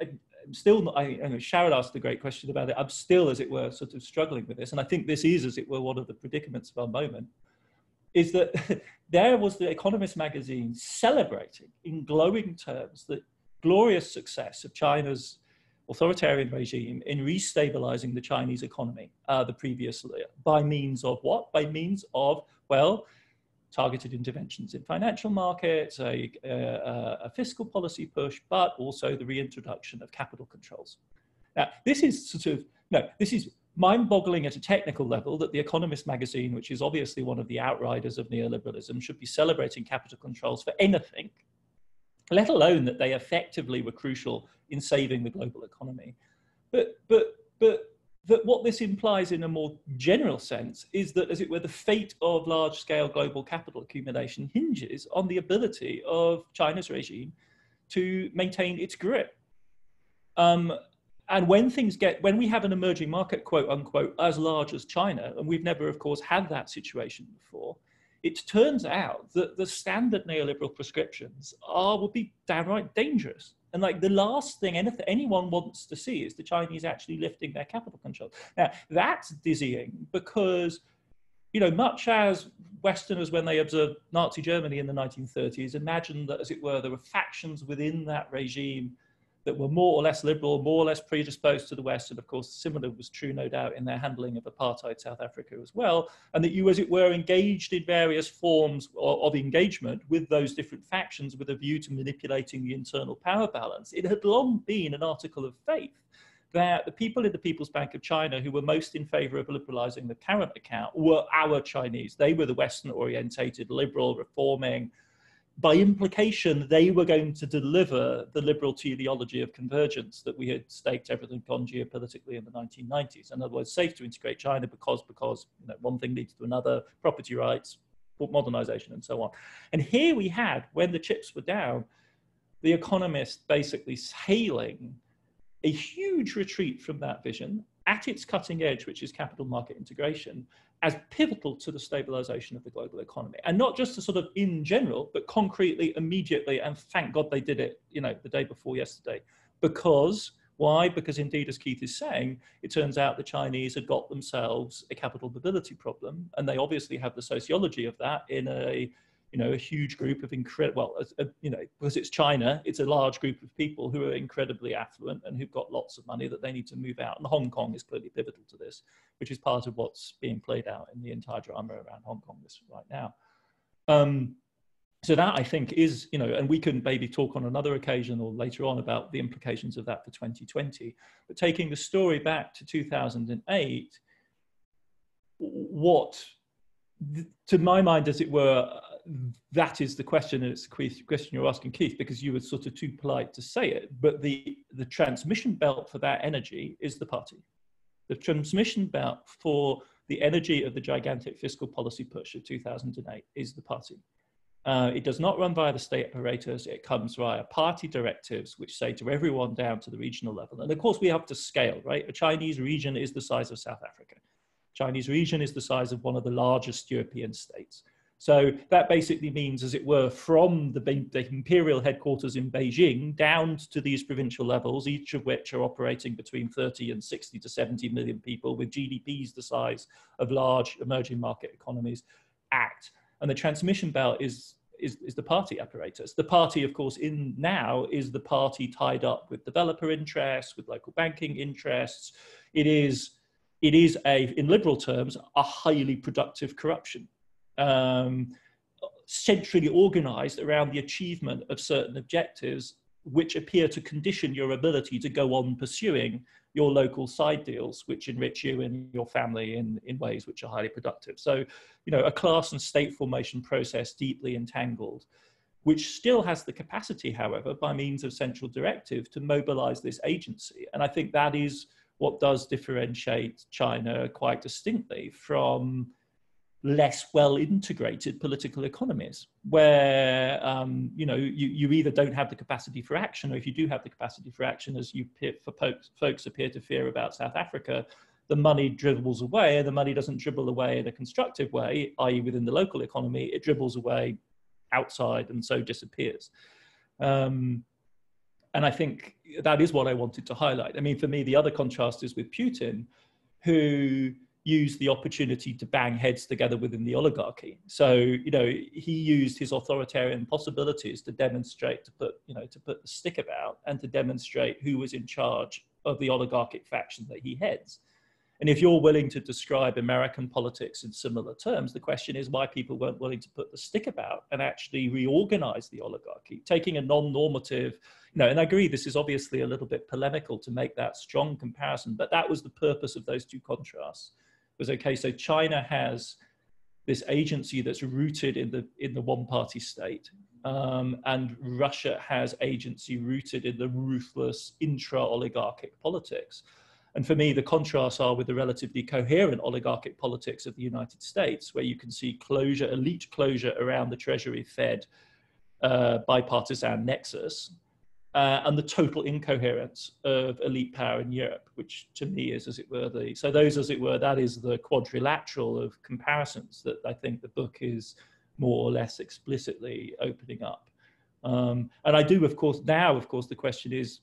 B: I'm still I, I know Sharon asked a great question about it. I'm still, as it were, sort of struggling with this. And I think this is, as it were, one of the predicaments of our moment is that (laughs) there was the Economist magazine celebrating in glowing terms the glorious success of China's authoritarian regime in restabilizing the Chinese economy uh, the previous year by means of what? By means of, well, targeted interventions in financial markets, a, a, a fiscal policy push, but also the reintroduction of capital controls. Now, this is sort of, no, this is mind-boggling at a technical level that the Economist magazine, which is obviously one of the outriders of neoliberalism, should be celebrating capital controls for anything, let alone that they effectively were crucial in saving the global economy. But, but, but that what this implies in a more general sense is that, as it were, the fate of large-scale global capital accumulation hinges on the ability of China's regime to maintain its grip. Um, and when things get when we have an emerging market quote unquote as large as china and we've never of course had that situation before it turns out that the standard neoliberal prescriptions are will be downright dangerous. And like the last thing anyone wants to see is the chinese actually lifting their capital control. Now that's dizzying because you know much as westerners when they observed nazi germany in the 1930s imagined that as it were there were factions within that regime that were more or less liberal, more or less predisposed to the West. And of course, similar was true, no doubt, in their handling of apartheid South Africa as well. And that you, as it were, engaged in various forms of, of engagement with those different factions with a view to manipulating the internal power balance. It had long been an article of faith that the people in the People's Bank of China who were most in favor of liberalizing the current account were our Chinese. They were the Western orientated, liberal, reforming, by implication, they were going to deliver the liberal teleology of convergence that we had staked everything on geopolitically in the 1990s. In other words, safe to integrate China because, because you know, one thing leads to another, property rights, modernization, and so on. And here we had, when the chips were down, the economist basically hailing a huge retreat from that vision at its cutting edge, which is capital market integration, as pivotal to the stabilization of the global economy. And not just to sort of in general, but concretely, immediately, and thank God they did it, you know, the day before yesterday. Because, why? Because indeed, as Keith is saying, it turns out the Chinese had got themselves a capital mobility problem, and they obviously have the sociology of that in a you know, a huge group of incredible, well, a, you know, because it's China, it's a large group of people who are incredibly affluent and who've got lots of money that they need to move out. And Hong Kong is clearly pivotal to this, which is part of what's being played out in the entire drama around Hong Kong this right now. Um, so that I think is, you know, and we can maybe talk on another occasion or later on about the implications of that for 2020. But taking the story back to 2008, what, to my mind, as it were, that is the question, and it's the question you're asking, Keith, because you were sort of too polite to say it. But the, the transmission belt for that energy is the party. The transmission belt for the energy of the gigantic fiscal policy push of 2008 is the party. Uh, it does not run via the state apparatus. It comes via party directives, which say to everyone down to the regional level. And of course, we have to scale, right? A Chinese region is the size of South Africa. Chinese region is the size of one of the largest European states. So that basically means, as it were, from the, the, imperial headquarters in Beijing down to these provincial levels, each of which are operating between 30 and 60 to 70 million people with GDPs the size of large emerging market economies, act. And the transmission belt is, is, is the party apparatus. The party, of course, in now is the party tied up with developer interests, with local banking interests. It is, it is a, in liberal terms, a highly productive corruption um, centrally organized around the achievement of certain objectives which appear to condition your ability to go on pursuing your local side deals, which enrich you and your family in, in ways which are highly productive. So, you know, a class and state formation process deeply entangled, which still has the capacity, however, by means of central directive to mobilize this agency. And I think that is what does differentiate China quite distinctly from less well integrated political economies where um, you know you, you either don't have the capacity for action or if you do have the capacity for action as you for folks, folks appear to fear about south africa the money dribbles away and the money doesn't dribble away in a constructive way i.e within the local economy it dribbles away outside and so disappears. Um, and i think that is what i wanted to highlight. I mean for me the other contrast is with putin who used the opportunity to bang heads together within the oligarchy. So, you know, he used his authoritarian possibilities to demonstrate, to put, you know, to put the stick about and to demonstrate who was in charge of the oligarchic faction that he heads. And if you're willing to describe American politics in similar terms, the question is why people weren't willing to put the stick about and actually reorganize the oligarchy, taking a non-normative, you know, and I agree this is obviously a little bit polemical to make that strong comparison, but that was the purpose of those two contrasts was okay, so China has this agency that's rooted in the in the one party state um, and Russia has agency rooted in the ruthless intra oligarchic politics. And for me, the contrasts are with the relatively coherent oligarchic politics of the United States, where you can see closure, elite closure around the Treasury Fed uh, bipartisan nexus, uh, and the total incoherence of elite power in Europe, which to me is, as it were, the so those, as it were, that is the quadrilateral of comparisons that I think the book is more or less explicitly opening up. Um, and I do, of course, now, of course, the question is,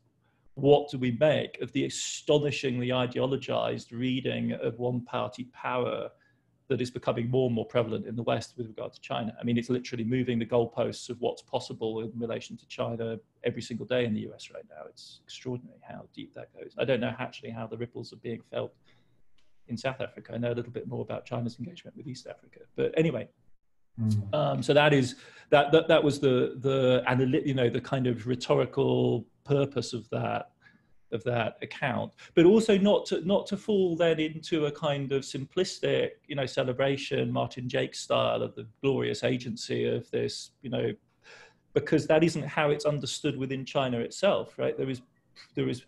B: what do we make of the astonishingly ideologized reading of one-party power that is becoming more and more prevalent in the West with regard to China. I mean, it's literally moving the goalposts of what's possible in relation to China every single day in the US right now. It's extraordinary how deep that goes. I don't know actually how the ripples are being felt in South Africa. I know a little bit more about China's engagement with East Africa. But anyway, mm. um, so that is that, that that was the the you know the kind of rhetorical purpose of that of that account, but also not to not to fall then into a kind of simplistic, you know, celebration, Martin Jacques style of the glorious agency of this, you know, because that isn't how it's understood within China itself, right? There is there is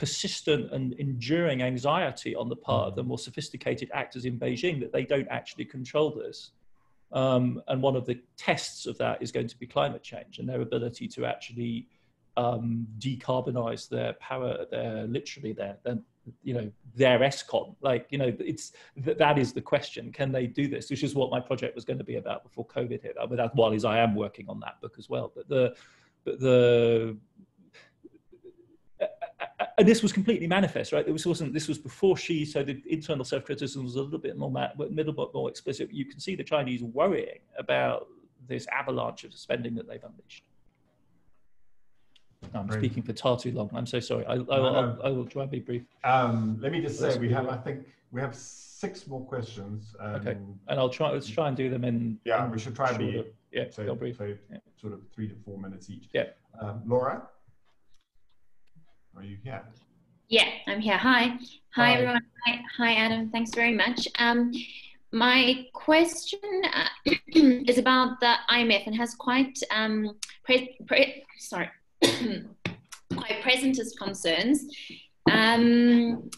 B: persistent and enduring anxiety on the part of the more sophisticated actors in Beijing that they don't actually control this. Um, and one of the tests of that is going to be climate change and their ability to actually um, decarbonize their power, their literally their, their you know their Eskom. Like you know, it's that that is the question: Can they do this? Which is what my project was going to be about before COVID hit. But that while is I am working on that book as well. But the but the and this was completely manifest, right? This wasn't. This was before Xi. so the internal self-criticism was a little bit more, a little bit more explicit. You can see the Chinese worrying about this avalanche of spending that they've unleashed. I'm Great. speaking for far too long. I'm so sorry. I, I, will, no, I will try and be brief.
A: Um, let me just say we have, I think, we have six more questions.
B: Um, okay, and I'll try. Let's try and do them in.
A: Yeah,
B: in
A: we should try to be.
B: Yeah, so, brief.
A: So
B: yeah.
A: sort of three to four minutes each.
B: Yeah.
A: Um, Laura, are you here?
H: Yeah, I'm here. Hi, hi, hi. everyone. Hi, hi, Adam. Thanks very much. Um, my question uh, (clears throat) is about the IMF and has quite um, pre- pre- sorry (coughs) quite presentist concerns. Um,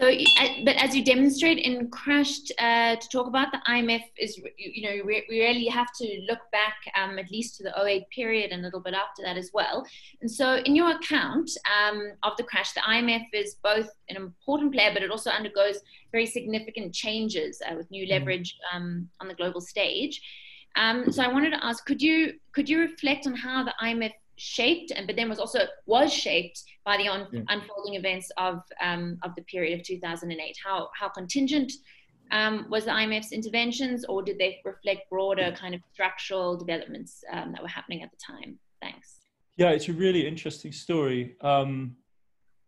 H: so, uh, but as you demonstrate in Crashed, uh, to talk about the IMF is, you know, we, we really have to look back um, at least to the 08 period and a little bit after that as well. And so, in your account um, of the crash, the IMF is both an important player, but it also undergoes very significant changes uh, with new mm. leverage um, on the global stage. Um, so, I wanted to ask, could you could you reflect on how the IMF shaped and but then was also was shaped by the on, yeah. unfolding events of um, of the period of 2008 how how contingent um, was the IMF's interventions or did they reflect broader kind of structural developments um, that were happening at the time? Thanks.
B: Yeah it's a really interesting story um,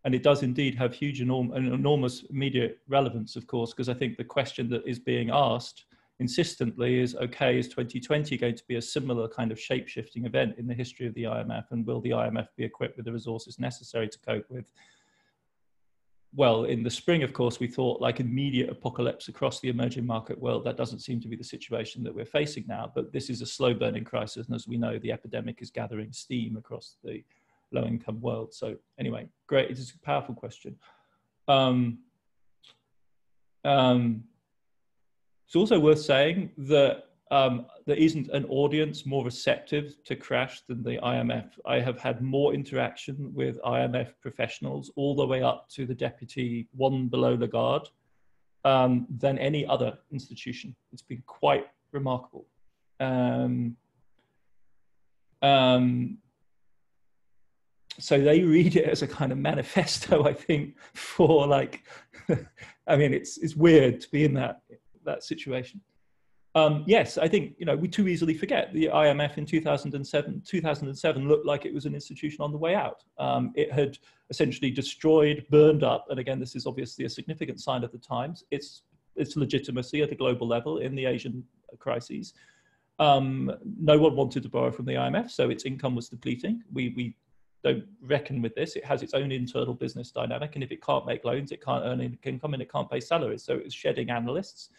B: and it does indeed have huge enorm- enormous immediate relevance of course because I think the question that is being asked insistently is okay, is 2020 going to be a similar kind of shape shifting event in the history of the IMF? And will the IMF be equipped with the resources necessary to cope with? Well, in the spring, of course, we thought like immediate apocalypse across the emerging market world. That doesn't seem to be the situation that we're facing now, but this is a slow burning crisis. And as we know, the epidemic is gathering steam across the low income world. So, anyway, great. It is a powerful question. Um, um, it's also worth saying that um, there isn't an audience more receptive to crash than the IMF. I have had more interaction with IMF professionals all the way up to the deputy one below Lagarde um, than any other institution. It's been quite remarkable. Um, um, so they read it as a kind of manifesto, I think, (laughs) for like, (laughs) I mean, it's it's weird to be in that that situation. Um, yes, I think you know we too easily forget the IMF in 2007. 2007 looked like it was an institution on the way out. Um, it had essentially destroyed, burned up, and again, this is obviously a significant sign of the times. Its its legitimacy at a global level in the Asian crises. Um, no one wanted to borrow from the IMF, so its income was depleting. We we don't reckon with this. It has its own internal business dynamic, and if it can't make loans, it can't earn income and it can't pay salaries. So it's shedding analysts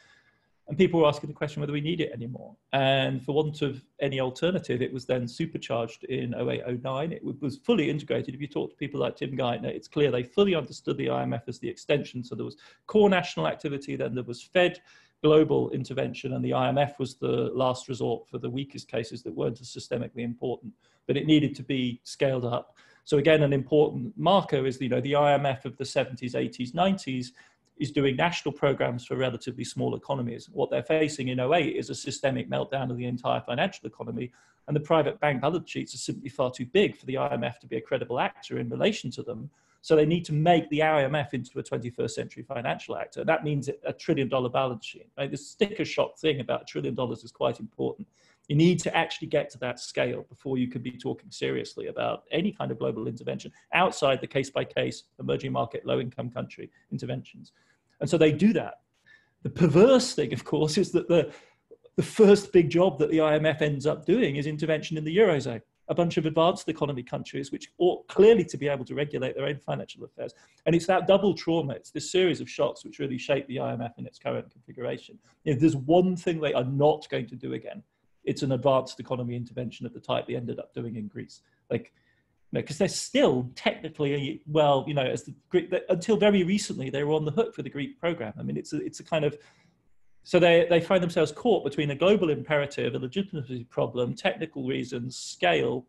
B: and people were asking the question whether we need it anymore. And for want of any alternative, it was then supercharged in 08, 09. It was fully integrated. If you talk to people like Tim Geithner, it's clear they fully understood the IMF as the extension. So there was core national activity, then there was Fed global intervention, and the IMF was the last resort for the weakest cases that weren't as systemically important. But it needed to be scaled up. So again, an important marker is you know the IMF of the 70s, 80s, 90s is doing national programs for relatively small economies. What they're facing in 08 is a systemic meltdown of the entire financial economy, and the private bank balance sheets are simply far too big for the IMF to be a credible actor in relation to them. So they need to make the IMF into a 21st century financial actor. That means a trillion dollar balance sheet. Right? The sticker shock thing about a trillion dollars is quite important. You need to actually get to that scale before you can be talking seriously about any kind of global intervention outside the case by case, emerging market, low income country interventions. And so they do that. The perverse thing, of course, is that the, the first big job that the IMF ends up doing is intervention in the Eurozone. A bunch of advanced economy countries which ought clearly to be able to regulate their own financial affairs. And it's that double trauma, it's this series of shocks which really shape the IMF in its current configuration. If there's one thing they are not going to do again, it's an advanced economy intervention of the type they ended up doing in Greece. Like, because they're still technically, well, you know, as the Greek, until very recently, they were on the hook for the Greek program. I mean, it's a, it's a kind of, so they, they find themselves caught between a global imperative, a legitimacy problem, technical reasons, scale.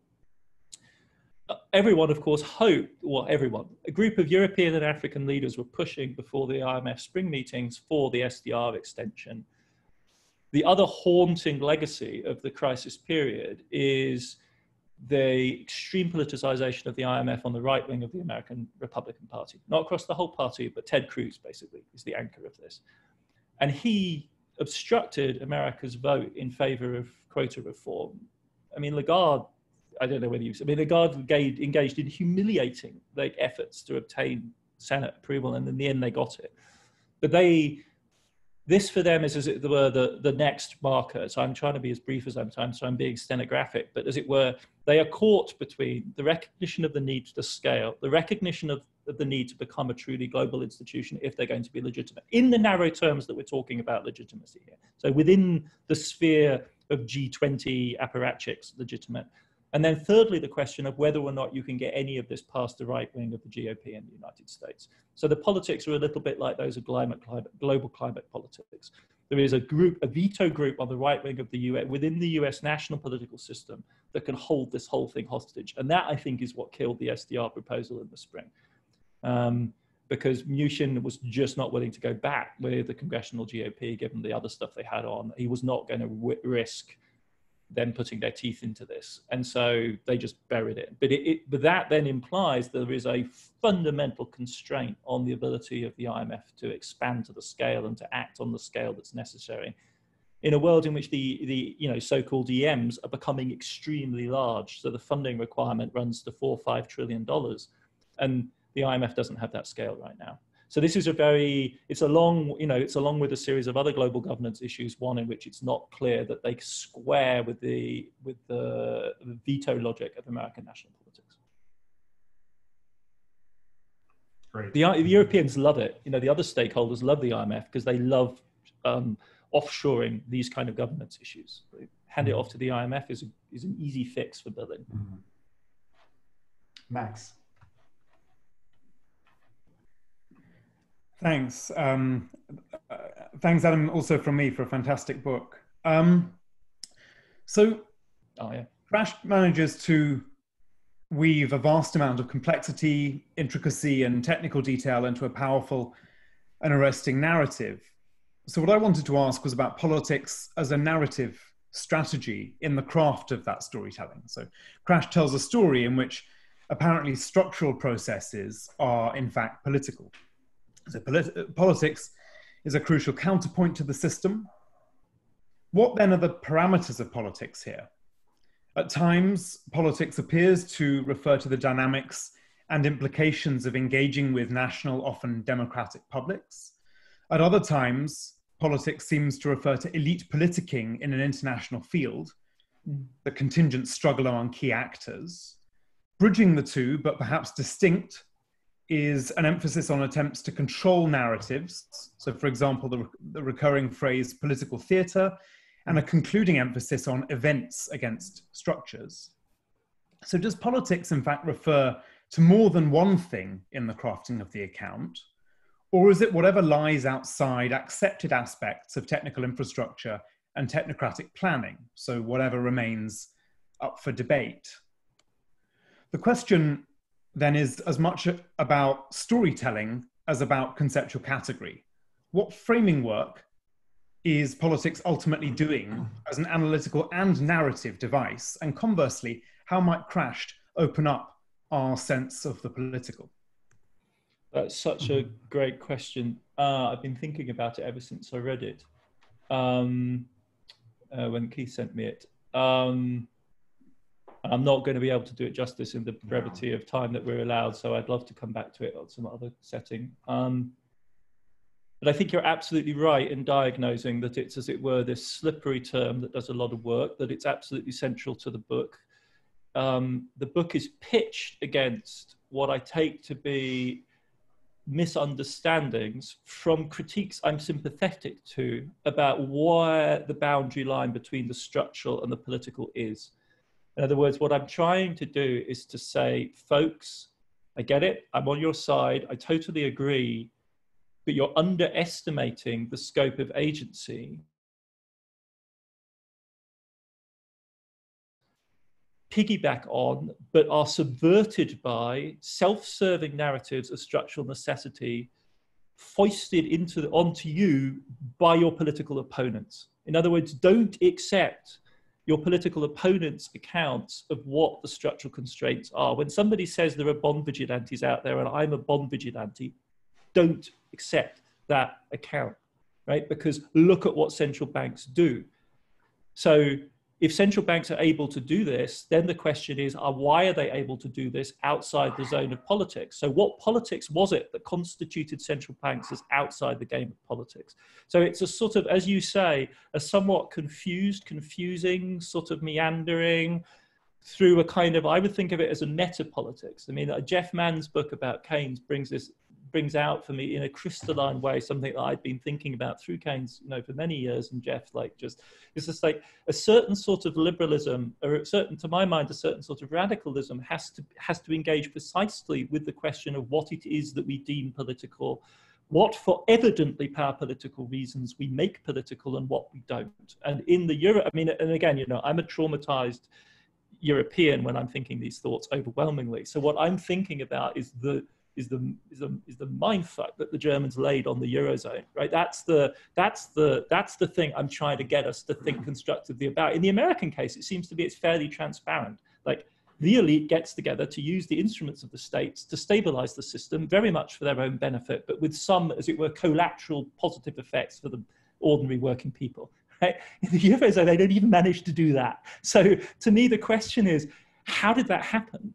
B: Everyone, of course, hoped, well, everyone, a group of European and African leaders were pushing before the IMF spring meetings for the SDR extension the other haunting legacy of the crisis period is the extreme politicization of the IMF on the right wing of the American Republican Party. Not across the whole party, but Ted Cruz basically is the anchor of this. And he obstructed America's vote in favor of quota reform. I mean, Lagarde, I don't know whether you, I mean, Lagarde engaged, engaged in humiliating like, efforts to obtain Senate approval, and in the end, they got it. But they this for them is, as it were, the, the next marker. So I'm trying to be as brief as I'm trying, so I'm being stenographic, but as it were, they are caught between the recognition of the need to scale, the recognition of, of the need to become a truly global institution if they're going to be legitimate, in the narrow terms that we're talking about legitimacy here. So within the sphere of G20 apparatchiks, legitimate, and then thirdly, the question of whether or not you can get any of this past the right wing of the GOP in the United States. So the politics are a little bit like those of climate, climate, global climate politics. There is a group, a veto group on the right wing of the US, within the US national political system that can hold this whole thing hostage. And that, I think, is what killed the SDR proposal in the spring. Um, because Mnuchin was just not willing to go back with the congressional GOP, given the other stuff they had on. He was not going to risk them putting their teeth into this. And so they just buried it. But, it, it, but that then implies there is a fundamental constraint on the ability of the IMF to expand to the scale and to act on the scale that's necessary. In a world in which the, the you know, so-called EMs are becoming extremely large, so the funding requirement runs to four, or five trillion dollars, and the IMF doesn't have that scale right now. So this is a very, it's a long, you know, it's along with a series of other global governance issues, one in which it's not clear that they square with the, with the, the veto logic of American national politics.
A: Great.
B: The, the, Europeans love it. You know, the other stakeholders love the IMF because they love um, offshoring these kind of governance issues. Hand it mm-hmm. off to the IMF is, a, is an easy fix for Berlin. Mm -hmm.
A: Max.
I: Thanks. Um, uh, thanks, Adam, also from me for a fantastic book. Um, so,
B: oh, yeah.
I: Crash manages to weave a vast amount of complexity, intricacy, and technical detail into a powerful and arresting narrative. So, what I wanted to ask was about politics as a narrative strategy in the craft of that storytelling. So, Crash tells a story in which apparently structural processes are, in fact, political. So polit- politics is a crucial counterpoint to the system. What then are the parameters of politics here? At times, politics appears to refer to the dynamics and implications of engaging with national, often democratic publics. At other times, politics seems to refer to elite politicking in an international field, the contingent struggle among key actors. Bridging the two, but perhaps distinct is an emphasis on attempts to control narratives. So, for example, the, the recurring phrase political theatre, and a concluding emphasis on events against structures. So, does politics, in fact, refer to more than one thing in the crafting of the account? Or is it whatever lies outside accepted aspects of technical infrastructure and technocratic planning? So, whatever remains up for debate. The question then is as much about storytelling as about conceptual category. What framing work is politics ultimately doing as an analytical and narrative device? And conversely, how might Crashed open up our sense of the political?
B: That's such a great question. Uh, I've been thinking about it ever since I read it. Um, uh, when Keith sent me it. Um, I'm not going to be able to do it justice in the brevity of time that we're allowed, so I'd love to come back to it on some other setting. Um, but I think you're absolutely right in diagnosing that it's, as it were, this slippery term that does a lot of work, that it's absolutely central to the book. Um, the book is pitched against what I take to be misunderstandings from critiques I'm sympathetic to about where the boundary line between the structural and the political is. In other words, what I'm trying to do is to say, folks, I get it, I'm on your side, I totally agree, but you're underestimating the scope of agency. Piggyback on, but are subverted by self serving narratives of structural necessity foisted into onto you by your political opponents. In other words, don't accept your political opponent's accounts of what the structural constraints are. When somebody says there are bond vigilantes out there and I'm a bond vigilante, don't accept that account, right? Because look at what central banks do. So if central banks are able to do this, then the question is, uh, why are they able to do this outside the zone of politics? So what politics was it that constituted central banks as outside the game of politics? So it's a sort of, as you say, a somewhat confused, confusing, sort of meandering through a kind of, I would think of it as a meta politics. I mean, uh, Geoff Mann's book about Keynes brings this brings out for me in a crystalline way something that I'd been thinking about through Keynes, you know, for many years. And Geoff, like, just it's just like a certain sort of liberalism, or a certain, to my mind, a certain sort of radicalism has to has to engage precisely with the question of what it is that we deem political, what for evidently power political reasons we make political, and what we don't. And in the Euro, I mean, and again, you know, I'm a traumatized. European when I'm thinking these thoughts overwhelmingly. So what I'm thinking about is the is the is the is the mindfuck that the Germans laid on the eurozone, right? That's the that's the that's the thing I'm trying to get us to think mm-hmm. constructively about. In the American case, it seems to be it's fairly transparent. Like the elite gets together to use the instruments of the states to stabilize the system, very much for their own benefit, but with some, as it were, collateral positive effects for the ordinary working people. (laughs) Right? In the eurozone, they don't even manage to do that. So to me, the question is, how did that happen?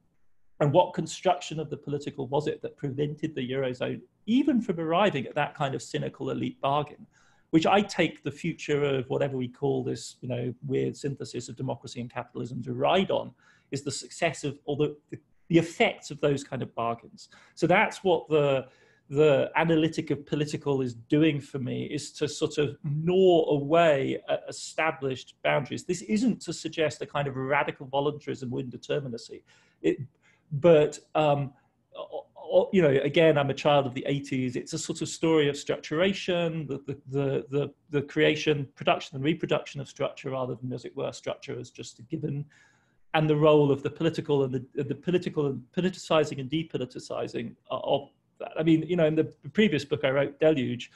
B: And what construction of the political was it that prevented the Eurozone even from arriving at that kind of cynical elite bargain? Which I take the future of whatever we call this, you know, weird synthesis of democracy and capitalism to ride on, is the success of, the, the, the effects of those kind of bargains. So that's what the the analytic of political is doing for me is to sort of gnaw away at established boundaries. This isn't to suggest a kind of radical voluntarism or indeterminacy. It, but um, you know, again, I'm a child of the 80s. It's a sort of story of structuration, the, the, the, the, the creation, production, and reproduction of structure rather than, as it were, structure as just a given, and the role of the political and the, the political and politicizing and depoliticizing of that. I mean, you know, in the previous book I wrote, Deluge,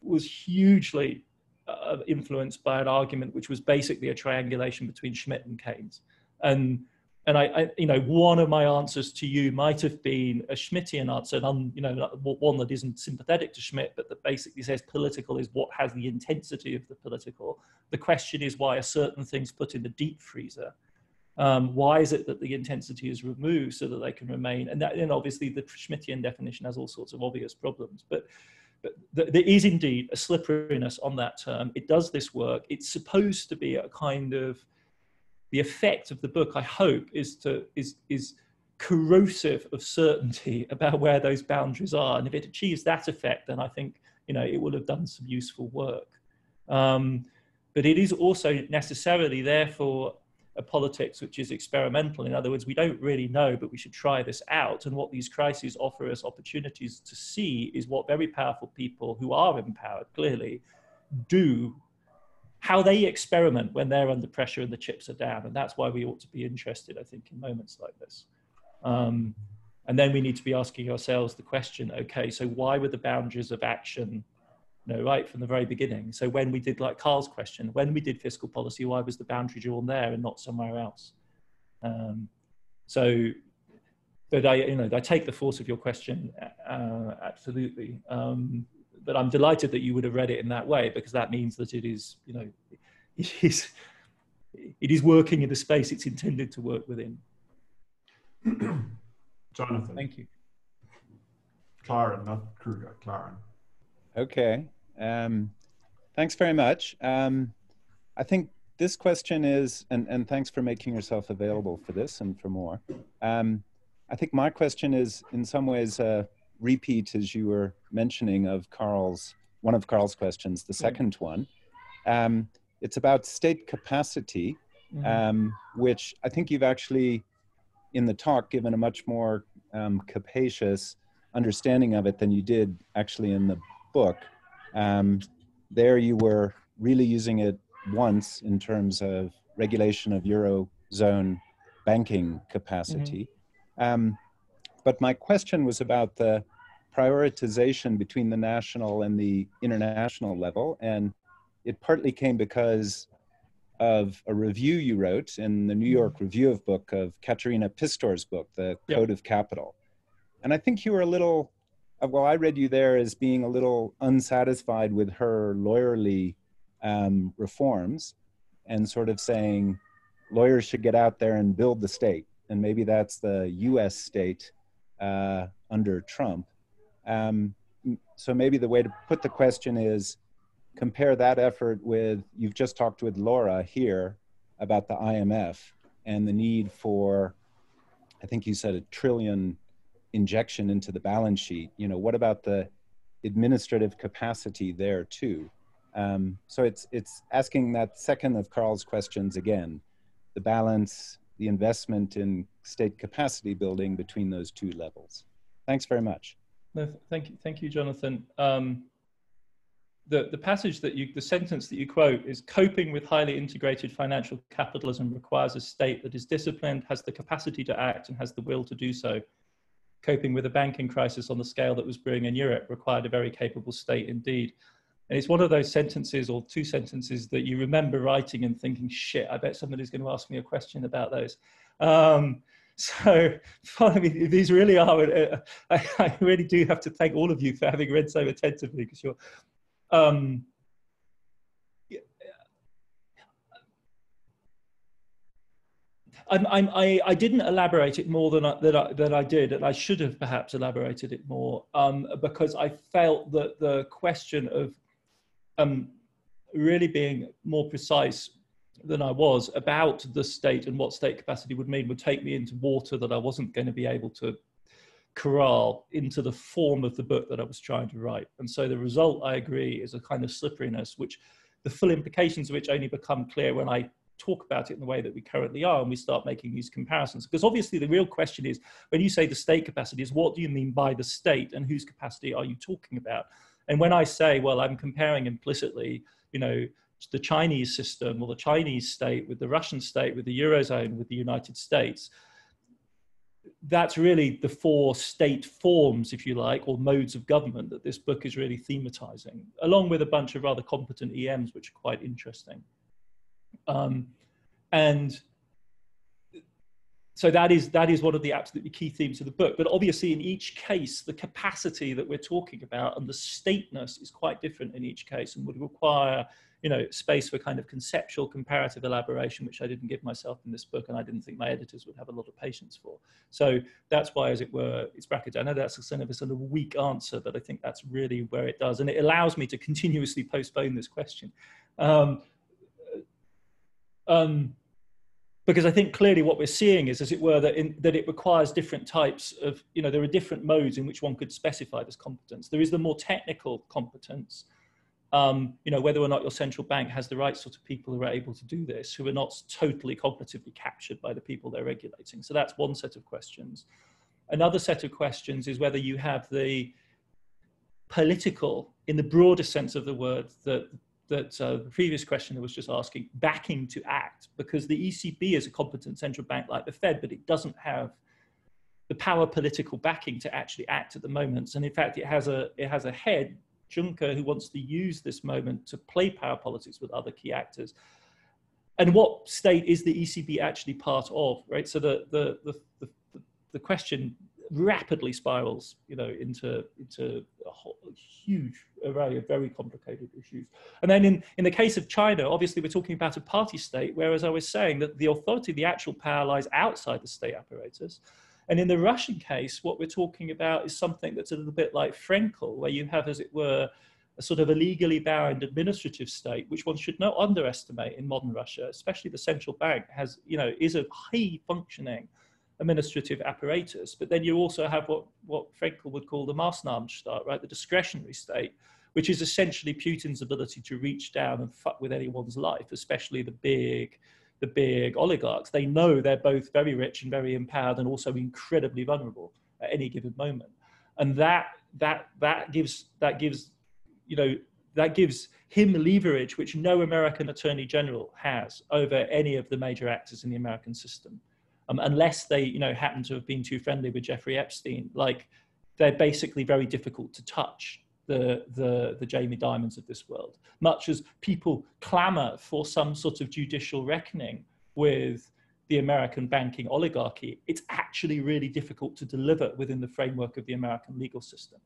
B: was hugely uh, influenced by an argument which was basically a triangulation between Schmitt and Keynes. And and I, I, you know, one of my answers to you might have been a Schmittian answer, and you know, one that isn't sympathetic to Schmitt, but that basically says political is what has the intensity of the political. The question is why are certain things put in the deep freezer? Um, why is it that the intensity is removed so that they can remain? And, that, and obviously, the Schmittian definition has all sorts of obvious problems, but. But there is indeed a slipperiness on that term. It does this work. It's supposed to be a kind of the effect of the book, I hope, is to is is corrosive of certainty (laughs) about where those boundaries are. And if it achieves that effect, then I think you know it will have done some useful work. Um, but it is also necessarily, therefore, a politics which is experimental. In other words, we don't really know, but we should try this out. And what these crises offer us opportunities to see is what very powerful people who are empowered clearly do how they experiment when they're under pressure and the chips are down. And that's why we ought to be interested, I think, in moments like this. Um, And then we need to be asking ourselves the question, okay, so why were the boundaries of action, you know, right from the very beginning? So when we did like Carl's question, when we did fiscal policy, why was the boundary drawn there and not somewhere else? Um, so, but I, you know, I take the force of your question, uh, absolutely. Um, but I'm delighted that you would have read it in that way because that means that it is, you know, it is, it is working in the space it's intended to work within. (clears throat)
A: Jonathan.
B: Thank you.
A: Klaaren, not Kruger, Klaaren.
J: Okay. Um, thanks very much. Um, I think this question is, and, and thanks for making yourself available for this and for more. Um, I think my question is in some ways a repeat, as you were mentioning, of Carl's, one of Carl's questions, the second one. Um, it's about state capacity, mm -hmm. which I think you've actually in the talk given a much more um, capacious understanding of it than you did actually in the book. Um, there you were really using it once in terms of regulation of eurozone banking capacity. Mm-hmm. Um, but my question was about the prioritization between the national and the international level, and it partly came because of a review you wrote in the New mm-hmm. York Review of Book of Katharina Pistor's book, The yep. Code of Capital. And I think you were a little, uh, well, I read you there as being a little unsatisfied with her lawyerly um, reforms and sort of saying lawyers should get out there and build the state. And maybe that's the US state uh, under Trump. Um, so maybe the way to put the question is compare that effort with you've just talked with Laura here about the IMF and the need for, I think you said a trillion injection into the balance sheet. You know, what about the administrative capacity there too? Um, so it's it's asking that second of Carl's questions again, the balance, the investment in state capacity building between those two levels. Thanks very much.
B: No, thank you, thank you, Jonathan. Um, the, the passage that you, the sentence that you quote is coping with highly integrated financial capitalism requires a state that is disciplined, has the capacity to act, and has the will to do so. Coping with a banking crisis on the scale that was brewing in Europe required a very capable state indeed. And it's one of those sentences or two sentences that you remember writing and thinking, shit, I bet somebody's going to ask me a question about those. Um, so (laughs) finally, these really are, uh, I, (laughs) I, really do have to thank all of you for having read so attentively because you're um, I'm, I'm, I, I didn't elaborate it more than I, that, I, that I did, and I should have perhaps elaborated it more um, because I felt that the question of um, really being more precise than I was about the state and what state capacity would mean would take me into water that I wasn't going to be able to corral into the form of the book that I was trying to write. And so the result, I agree, is a kind of slipperiness, which the full implications of which only become clear when I talk about it in the way that we currently are and we start making these comparisons. Because obviously the real question is, when you say the state capacity is what do you mean by the state and whose capacity are you talking about? And when I say, well, I'm comparing implicitly, you know, the Chinese system or the Chinese state with the Russian state, with the Eurozone, with the United States, that's really the four state forms, if you like, or modes of government that this book is really thematizing, along with a bunch of rather competent EMs, which are quite interesting. Um, and so that is that is one of the absolutely key themes of the book. But obviously, in each case, the capacity that we're talking about and the stateness is quite different in each case, and would require you know, space for kind of conceptual comparative elaboration, which I didn't give myself in this book, and I didn't think my editors would have a lot of patience for. So that's why, as it were, it's bracketed. I know that's a kind of a sort of weak answer, but I think that's really where it does, and it allows me to continuously postpone this question. Um, um, because I think clearly what we're seeing is, as it were, that, in, that it requires different types of, you know, there are different modes in which one could specify this competence. There is the more technical competence, um, you know, whether or not your central bank has the right sort of people who are able to do this, who are not totally cognitively captured by the people they're regulating. So that's one set of questions. Another set of questions is whether you have the political, in the broader sense of the word, that that uh, the previous questioner was just asking, backing to act, because the ECB is a competent central bank like the Fed, but it doesn't have the power political backing to actually act at the moment. And in fact, it has a it has a head, Juncker, who wants to use this moment to play power politics with other key actors. And what state is the ECB actually part of, right? So the the the, the, the question rapidly spirals, you know, into into a, whole, a huge array of very complicated issues. And then in, in the case of China, obviously we're talking about a party state, whereas I was saying that the authority, the actual power lies outside the state apparatus. And in the Russian case, what we're talking about is something that's a little bit like Fraenkel, where you have, as it were, a sort of a legally bound administrative state, which one should not underestimate in modern Russia, especially the central bank has, you know, is a high functioning administrative apparatus. But then you also have what, what Fraenkel would call the Maßnahmenstaat, right, the discretionary state, which is essentially Putin's ability to reach down and fuck with anyone's life, especially the big, the big oligarchs. They know they're both very rich and very empowered and also incredibly vulnerable at any given moment. And that that that gives that gives you know that gives him leverage which no American attorney general has over any of the major actors in the American system um, unless they, you know, happen to have been too friendly with Jeffrey Epstein. Like, they're basically very difficult to touch. The, the, the Jamie Diamonds of this world, much as people clamor for some sort of judicial reckoning with the American banking oligarchy, it's actually really difficult to deliver within the framework of the American legal system.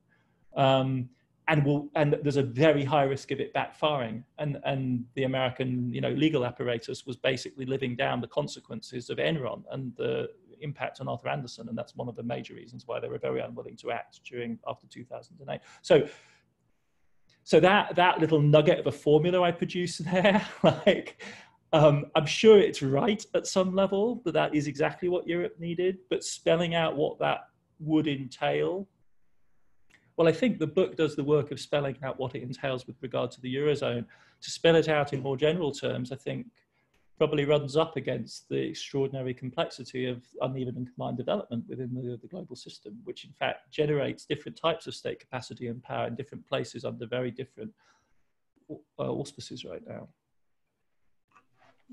B: Um, and will and there's a very high risk of it backfiring and and the american you know legal apparatus was basically living down the consequences of enron and the impact on arthur Andersen, and that's one of the major reasons why they were very unwilling to act during after 2008 so so that that little nugget of a formula i produced (laughs) there like um, i'm sure it's right at some level that that is exactly what europe needed but spelling out what that would entail well, I think the book does the work of spelling out what it entails with regard to the Eurozone. To spell it out in more general terms, I think probably runs up against the extraordinary complexity of uneven and combined development within the, the global system, which in fact generates different types of state capacity and power in different places under very different uh, auspices right now.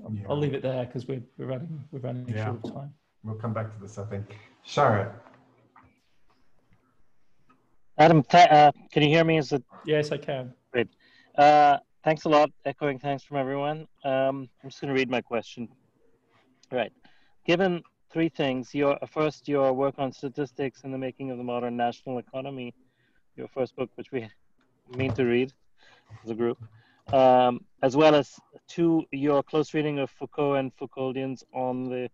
B: Um, yeah. I'll leave it there because we're, we're running, we're running yeah. short of time.
A: We'll come back to this, I think. Charlotte.
K: Adam, uh, can you hear me? Is it?
B: Yes, I can.
K: Great. Uh, thanks a lot. Echoing thanks from everyone. Um, I'm just going to read my question. All right. Given three things, your first, your work on statistics in the making of the modern national economy, your first book, which we mean to read as a group, um, as well as two, your close reading of Foucault and Foucauldians on the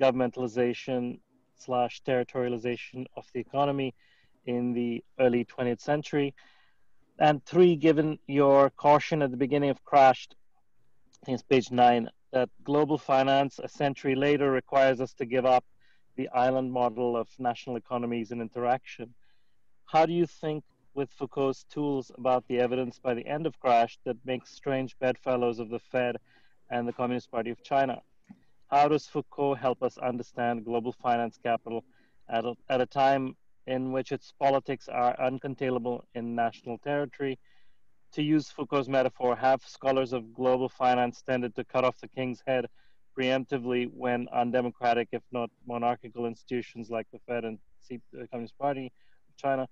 K: governmentalization slash territorialization of the economy in the early 20th century. And three, given your caution at the beginning of Crashed, I think it's page nine, that global finance a century later requires us to give up the island model of national economies and interaction. How do you think, with Foucault's tools about the evidence by the end of Crash, that makes strange bedfellows of the Fed and the Communist Party of China? How does Foucault help us understand global finance capital at a, at a time in which its politics are uncontainable in national territory. To use Foucault's metaphor, have scholars of global finance tended to cut off the king's head preemptively when undemocratic, if not monarchical, institutions like the Fed and the Communist Party of China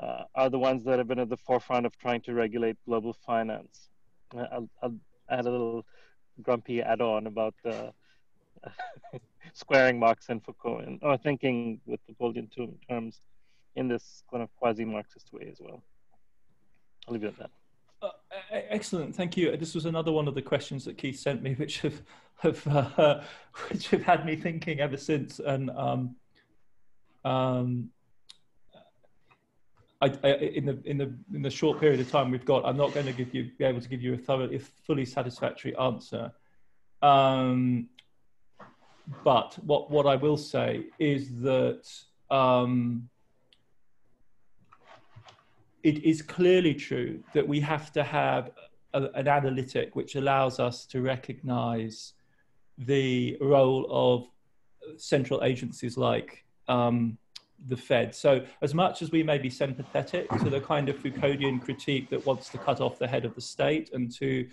K: uh, are the ones that have been at the forefront of trying to regulate global finance. Uh, I'll, I'll add a little grumpy add-on about the squaring Marx and Foucault, and, or thinking with the Foucauldian terms in this kind of quasi-Marxist way as well. I'll leave it at that.
B: Uh, excellent, thank you. This was another one of the questions that Keith sent me, which have, have uh, (laughs) which have had me thinking ever since. And um, um, I, I, in the in the in the short period of time we've got, I'm not going to give you be able to give you a fully satisfactory answer. Um, but what, what I will say is that um, it is clearly true that we have to have a, an analytic which allows us to recognize the role of central agencies like um, the Fed. So, as much as we may be sympathetic to the kind of Foucauldian critique that wants to cut off the head of the state and to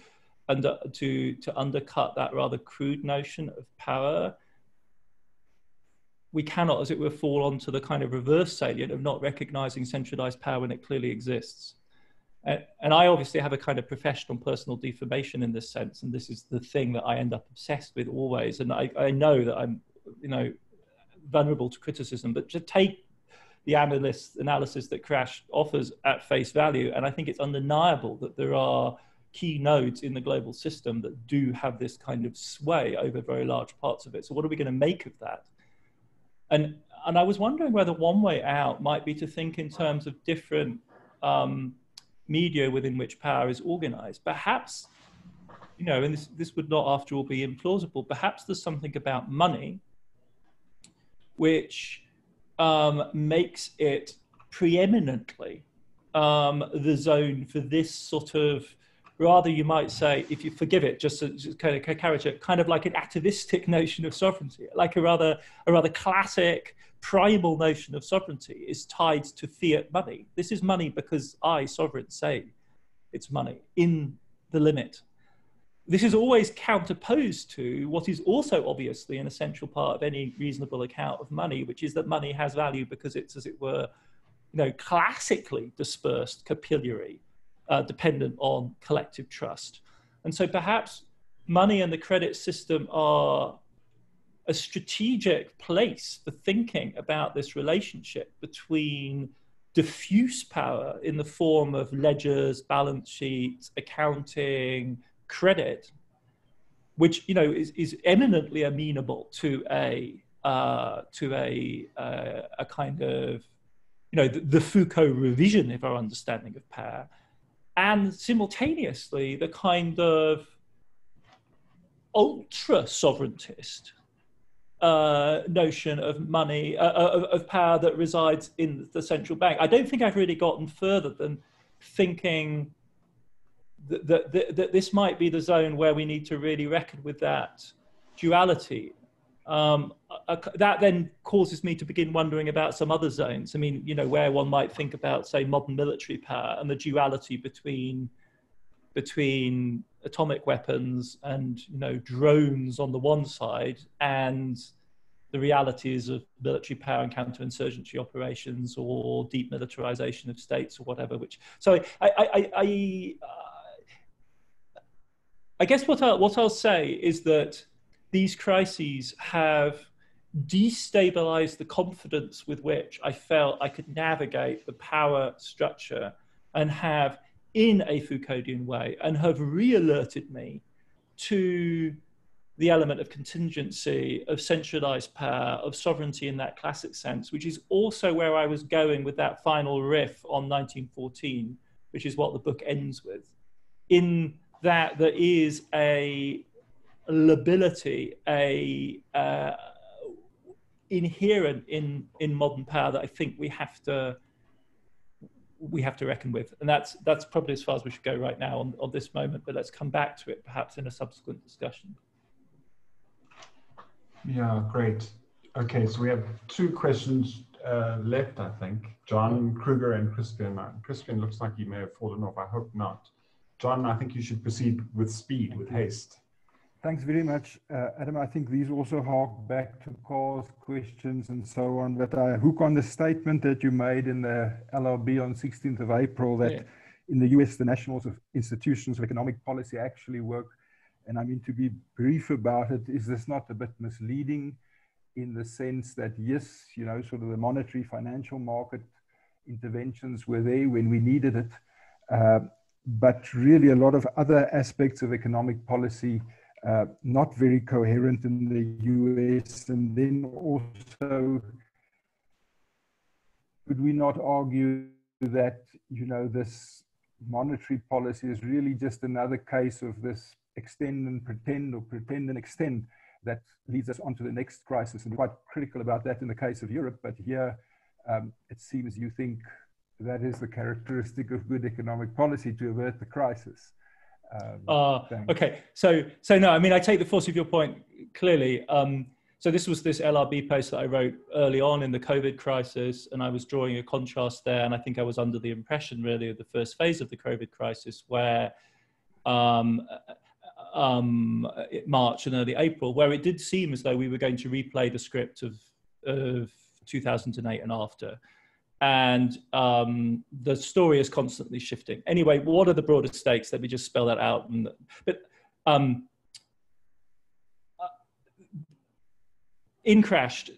B: under, to to undercut that rather crude notion of power, we cannot, as it were, fall onto the kind of reverse salient of not recognizing centralized power when it clearly exists. And, and I obviously have a kind of professional personal deformation in this sense, and this is the thing that I end up obsessed with always. And I, I know that I'm, you know, vulnerable to criticism, but to take the analyst analysis that Crash offers at face value, and I think it's undeniable that there are key nodes in the global system that do have this kind of sway over very large parts of it. So what are we going to make of that? And, and I was wondering whether one way out might be to think in terms of different um, media within which power is organized. Perhaps, you know, and this, this would not after all be implausible, perhaps there's something about money which um, makes it preeminently um, the zone for this sort of rather you might say, if you forgive it, just, just kind of caricature, kind of like an atavistic (laughs) notion of sovereignty, like a rather a rather classic primal notion of sovereignty is tied to fiat money. This is money because I, sovereign, say it's money in the limit. This is always counterposed to what is also obviously an essential part of any reasonable account of money, which is that money has value because it's, as it were, you know, classically dispersed capillary uh, dependent on collective trust. And so perhaps money and the credit system are a strategic place for thinking about this relationship between diffuse power in the form of ledgers, balance sheets, accounting, credit, which you know is, is eminently amenable to a uh, to a uh, a kind of you know the, the Foucault revision of our understanding of power, and simultaneously the kind of ultra sovereigntist uh, notion of money, uh, uh, of, of, power that resides in the central bank. I don't think I've really gotten further than thinking that, that, that, this might be the zone where we need to really reckon with that duality um, uh, that then causes me to begin wondering about some other zones. I mean, you know, where one might think about, say, modern military power and the duality between between atomic weapons and you know drones on the one side and the realities of military power and counterinsurgency operations or deep militarization of states or whatever. Which so I I I, I, uh, I guess what I, what I'll say is that these crises have destabilized the confidence with which I felt I could navigate the power structure and have, in a Foucauldian way, and have re alerted me to the element of contingency, of centralized power, of sovereignty in that classic sense, which is also where I was going with that final riff on 1914, which is what the book ends with. In that there is a lability, a uh, inherent in in modern power that I think we have to we have to reckon with, and that's that's probably as far as we should go right now on, on this moment. But let's come back to it perhaps in a subsequent discussion.
A: Yeah, great. Okay, so we have two questions uh, left, I think. John Kruger and Crispian. Crispian looks like he may have fallen off. I hope not. John, I think you should proceed with speed, with haste.
L: Thanks very much, uh, Adam. I think these also hark back to Carl's questions and so on. But I hook on the statement that you made in the LRB on 16th of April that yeah. in the US, the national institutions of economic policy actually work. And I mean, to be brief about it, is this not a bit misleading in the sense that, yes, you know, sort of the monetary financial market interventions were there when we needed it. Uh, but really, a lot of other aspects of economic policy uh, not very coherent in the US. And then also, could we not argue that, you know, this monetary policy is really just another case of this extend and pretend or pretend and extend that leads us on to the next crisis. And quite critical about that in the case of Europe, but here um, it seems you think that is the characteristic of good economic policy to avert the crisis.
B: Um, uh, okay, so so no, I mean I take the force of your point clearly. Um, so this was this LRB post that I wrote early on in the COVID crisis, and I was drawing a contrast there, and I think I was under the impression really of the first phase of the COVID crisis, where um, um, March and early April, where it did seem as though we were going to replay the script of of 2008 and after. And um, the story is constantly shifting. Anyway, what are the broader stakes? Let me just spell that out. And, but um, uh, in Crashed,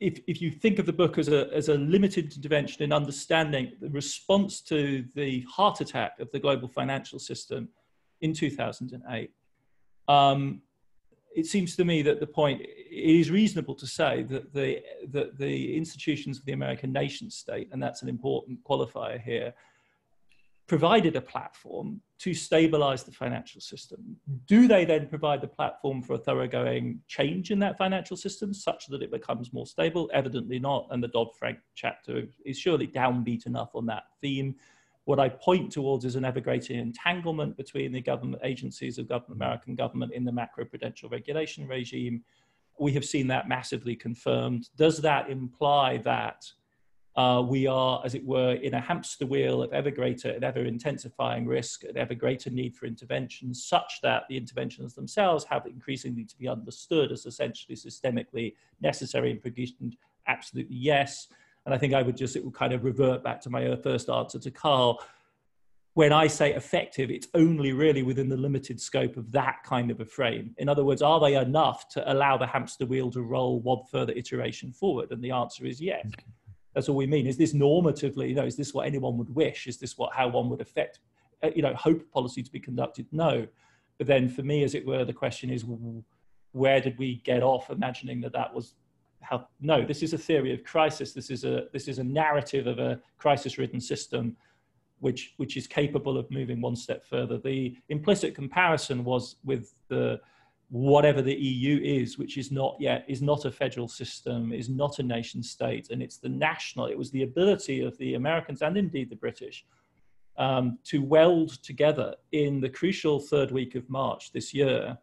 B: if, if you think of the book as a, as a limited intervention in understanding the response to the heart attack of the global financial system in 2008, um, it seems to me that the point it is reasonable to say that the that the institutions of the American nation state, and that's an important qualifier here, provided a platform to stabilize the financial system. Do they then provide the platform for a thoroughgoing change in that financial system such that it becomes more stable? Evidently not. And the Dodd Frank chapter is surely downbeat enough on that theme. What I point towards is an ever greater entanglement between the government agencies of government, American government in the macroprudential regulation regime. We have seen that massively confirmed. Does that imply that uh, we are, as it were, in a hamster wheel of ever greater and ever intensifying risk and ever greater need for interventions, such that the interventions themselves have increasingly to be understood as essentially systemically necessary and produced. Absolutely yes. And I think I would just, it would kind of revert back to my first answer to Carl. When I say effective, it's only really within the limited scope of that kind of a frame. In other words, are they enough to allow the hamster wheel to roll one further iteration forward? And the answer is yes. That's all we mean. Is this normatively, you know, is this what anyone would wish? Is this what how one would affect, uh, you know, hope policy to be conducted? No. But then for me, as it were, the question is, where did we get off imagining that that was how? No, this is a theory of crisis. This is a this is a narrative of a crisis-ridden system, which which is capable of moving one step further. The implicit comparison was with the whatever the EU is, which is not yet, is not a federal system, is not a nation state, and it's the national, it was the ability of the Americans and indeed the British um, to weld together in the crucial third week of March this year,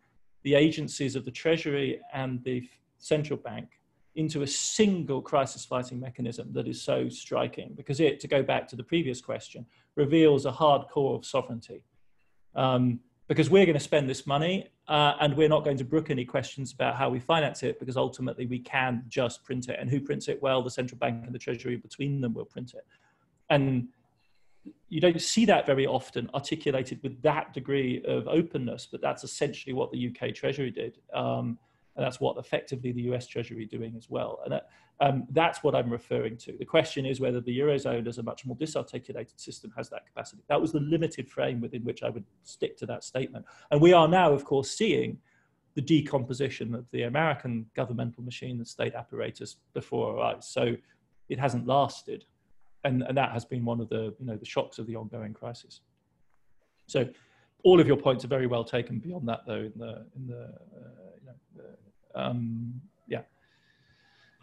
B: the agencies of the Treasury and the central bank into a single crisis fighting mechanism that is so striking because it, to go back to the previous question, reveals a hard core of sovereignty. Um, because we're going to spend this money uh, and we're not going to brook any questions about how we finance it because ultimately we can just print it. And who prints it? Well, the central bank and the treasury between them will print it. And you don't see that very often articulated with that degree of openness, but that's essentially what the UK Treasury did. Um, and that's what effectively the US Treasury doing as well. And that, um, that's what I'm referring to. The question is whether the Eurozone, as a much more disarticulated system, has that capacity. That was the limited frame within which I would stick to that statement. And we are now, of course, seeing the decomposition of the American governmental machine, the state apparatus before our eyes. So it hasn't lasted. And, and that has been one of the, you know, the shocks of the ongoing crisis. So all of your points are very well taken beyond that, though, in the, in the, uh, you know, the, um, yeah.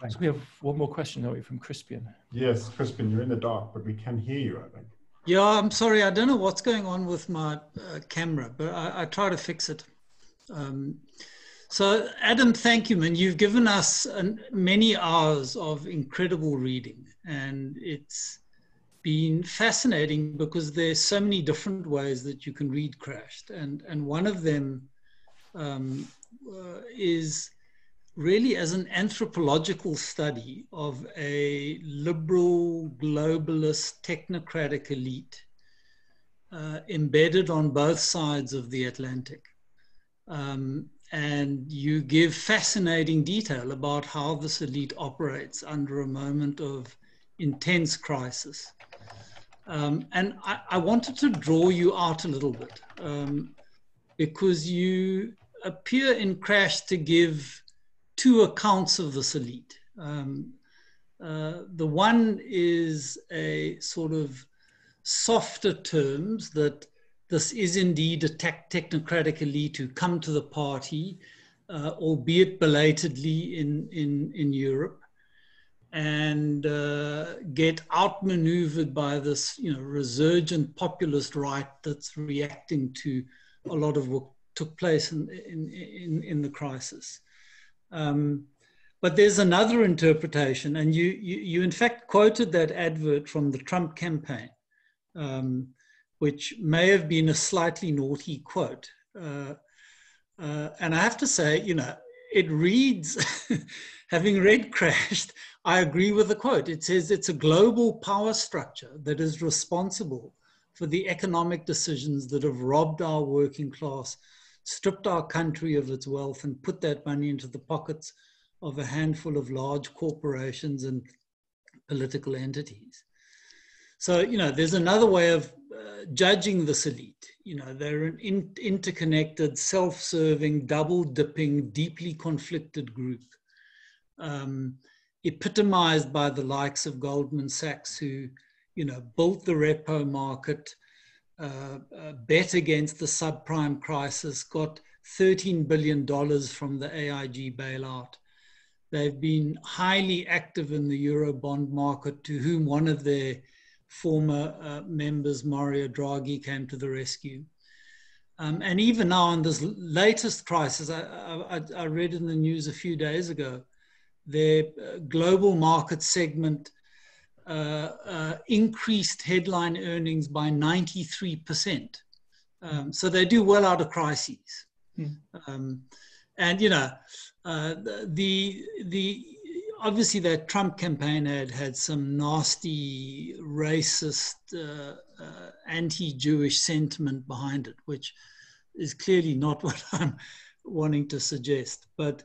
B: So we have one more question, don't we, from Crispian?
A: Yes, Crispian, you're in the dark, but we can hear you, I think.
M: Yeah, I'm sorry. I don't know what's going on with my uh, camera, but I, I, try to fix it. Um, so, Adam, thank you, man. You've given us an, many hours of incredible reading, and it's been fascinating because there's so many different ways that you can read Crashed, and and one of them um, uh, is really as an anthropological study of a liberal, globalist, technocratic elite uh, embedded on both sides of the Atlantic. Um, and you give fascinating detail about how this elite operates under a moment of intense crisis. Um, and I, I, wanted to draw you out a little bit um, because you appear in Crash to give two accounts of this elite. Um, uh, the one is a sort of softer terms that this is indeed a tech technocratic elite who come to the party, uh, albeit belatedly in, in, in Europe, and uh, get outmaneuvered by this you know, resurgent populist right that's reacting to a lot of what took place in, in, in, in the crisis. Um, but there's another interpretation, and you, you, you, in fact quoted that advert from the Trump campaign, um, which may have been a slightly naughty quote. Uh, uh, and I have to say, you know, it reads (laughs) having read Crashed, I agree with the quote. It says it's a global power structure that is responsible for the economic decisions that have robbed our working class, stripped our country of its wealth, and put that money into the pockets of a handful of large corporations and political entities. So, you know, there's another way of uh, judging this elite. You know, they're an in, interconnected, self serving, double dipping, deeply conflicted group, um, epitomized by the likes of Goldman Sachs, who, you know, built the repo market, uh, uh, bet against the subprime crisis, got $13 billion from the AIG bailout. They've been highly active in the euro bond market, to whom one of their former uh, members, Mario Draghi, came to the rescue. Um, and even now, in this latest crisis, I, I, I, read in the news a few days ago, their uh, global market segment increased headline earnings by 93%. Um, so they do well out of crises. Mm. Um, and, you know, uh, the, the, obviously that Trump campaign had had some nasty racist, uh, uh, anti-Jewish sentiment behind it, which is clearly not (laughs) what I'm wanting to suggest. But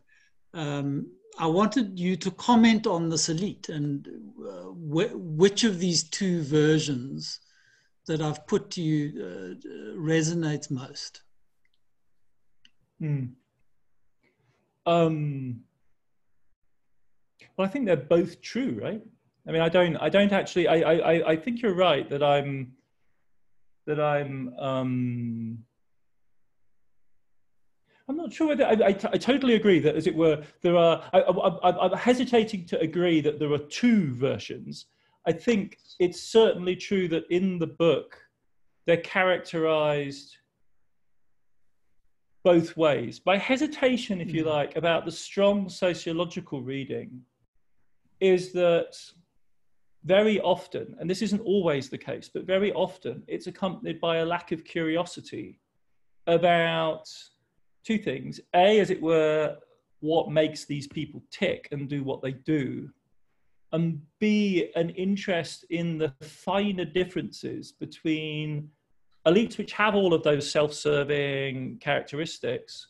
M: um, I wanted you to comment on this elite and uh, wh which of these two versions that I've put to you uh, resonates most.
B: Hmm. Um, well, I think they're both true, right? I mean, I don't, I don't actually, I, I, I think you're right that I'm, that I'm, um, I'm not sure whether I, I, I totally agree that, as it were, there are. I, I, I'm hesitating to agree that there are two versions. I think it's certainly true that in the book, they're characterized both ways. My hesitation, if you hmm. like, about the strong sociological reading is that very often, and this isn't always the case, but very often it's accompanied by a lack of curiosity about two things. A, as it were, what makes these people tick and do what they do. And B, an interest in the finer differences between elites which have all of those self-serving characteristics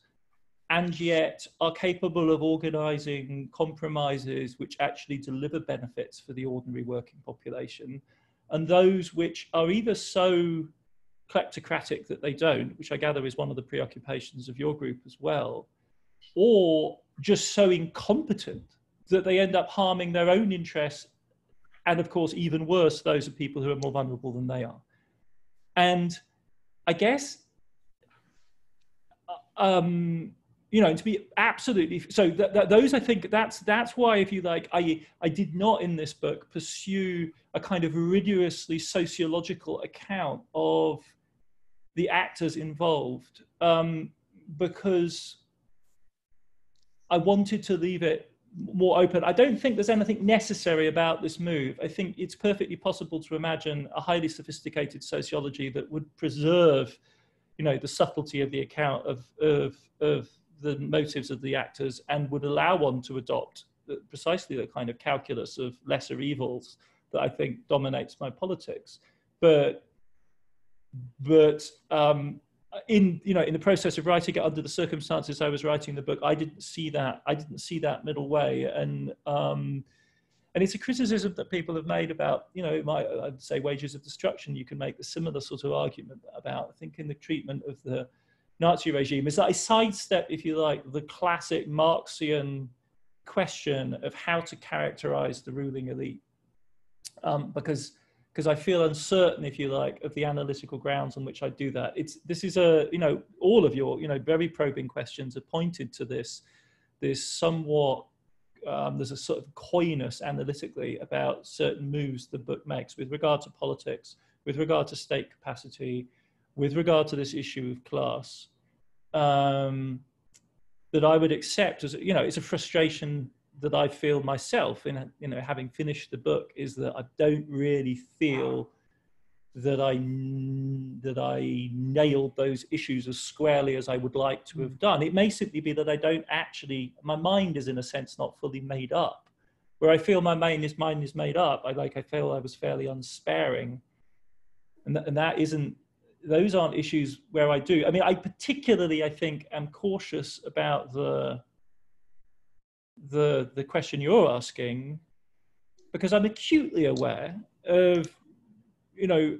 B: and yet are capable of organizing compromises which actually deliver benefits for the ordinary working population and those which are either so kleptocratic that they don't which i gather is one of the preoccupations of your group as well or just so incompetent that they end up harming their own interests and of course even worse those of people who are more vulnerable than they are and I guess, uh, um, you know, to be absolutely so. That, that, those, I think, that's that's why, if you like, I I did not in this book pursue a kind of rigorously sociological account of the actors involved, um, because I wanted to leave it more open. I don't think there's anything necessary about this move. I think it's perfectly possible to imagine a highly sophisticated sociology that would preserve, you know, the subtlety of the account of of of the motives of the actors and would allow one to adopt precisely the kind of calculus of lesser evils that I think dominates my politics. But but um, in you know in the process of writing it under the circumstances I was writing the book, I didn't see that I didn't see that middle way, and um, and it's a criticism that people have made about you know my I'd say wages of destruction. You can make a similar sort of argument about I think in the treatment of the Nazi regime is that I sidestep, if you like, the classic Marxian question of how to characterize the ruling elite, um, because because I feel uncertain, if you like, of the analytical grounds on which I do that. It's this is a you know all of your you know very probing questions are pointed to this this somewhat um, there's a sort of coyness analytically about certain moves the book makes with regard to politics, with regard to state capacity, with regard to this issue of class. Um, that I would accept as you know it's a frustration that I feel myself in you know having finished the book is that I don't really feel that I that I nailed those issues as squarely as I would like to have done. It may simply be that I don't actually my mind is in a sense not fully made up. Where I feel my mind is mind is made up, I like I feel I was fairly unsparing, and th- and that isn't those aren't issues where I do. I mean, I particularly I think am cautious about the the the question you're asking because I'm acutely aware of you know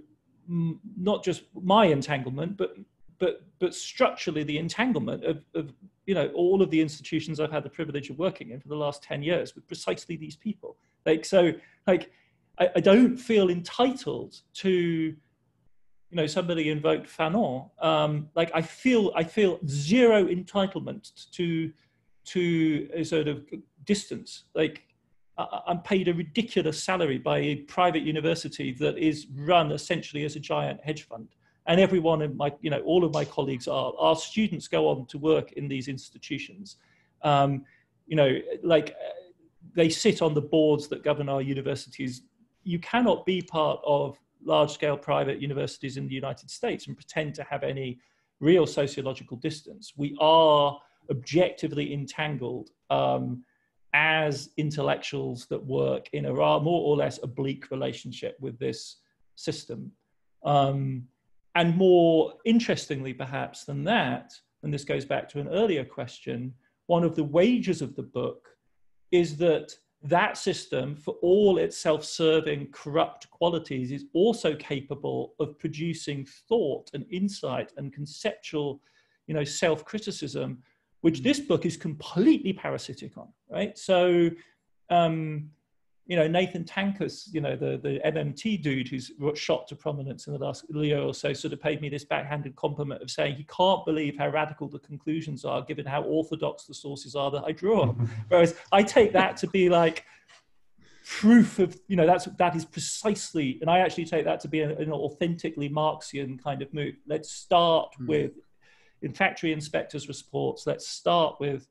B: not just my entanglement, but but but structurally the entanglement of, of you know all of the institutions I've had the privilege of working in for the last ten years with precisely these people. Like so, like I, I don't feel entitled to you know somebody invoked Fanon. Um, like I feel I feel zero entitlement to to a sort of distance. Like I'm paid a ridiculous salary by a private university that is run essentially as a giant hedge fund. And everyone in my, you know, all of my colleagues are. Our students go on to work in these institutions. Um, you know, like they sit on the boards that govern our universities. You cannot be part of large scale private universities in the United States and pretend to have any real sociological distance. We are objectively entangled. Um, as intellectuals that work in a more or less oblique relationship with this system. Um, and more interestingly, perhaps, than that, and this goes back to an earlier question, one of the wages of the book is that that system, for all its self serving, corrupt qualities, is also capable of producing thought and insight and conceptual you know, self criticism which this book is completely parasitic on, right? So, um, you know, Nathan Tankus, you know, the, the MMT dude who's shot to prominence in the last year or so, sort of paid me this backhanded compliment of saying he can't believe how radical the conclusions are, given how orthodox the sources are that I draw. (laughs) Whereas I take that to be like proof of, you know, that's that is precisely, and I actually take that to be an, an authentically Marxian kind of move. Let's start mm. with in factory inspectors reports, let's start with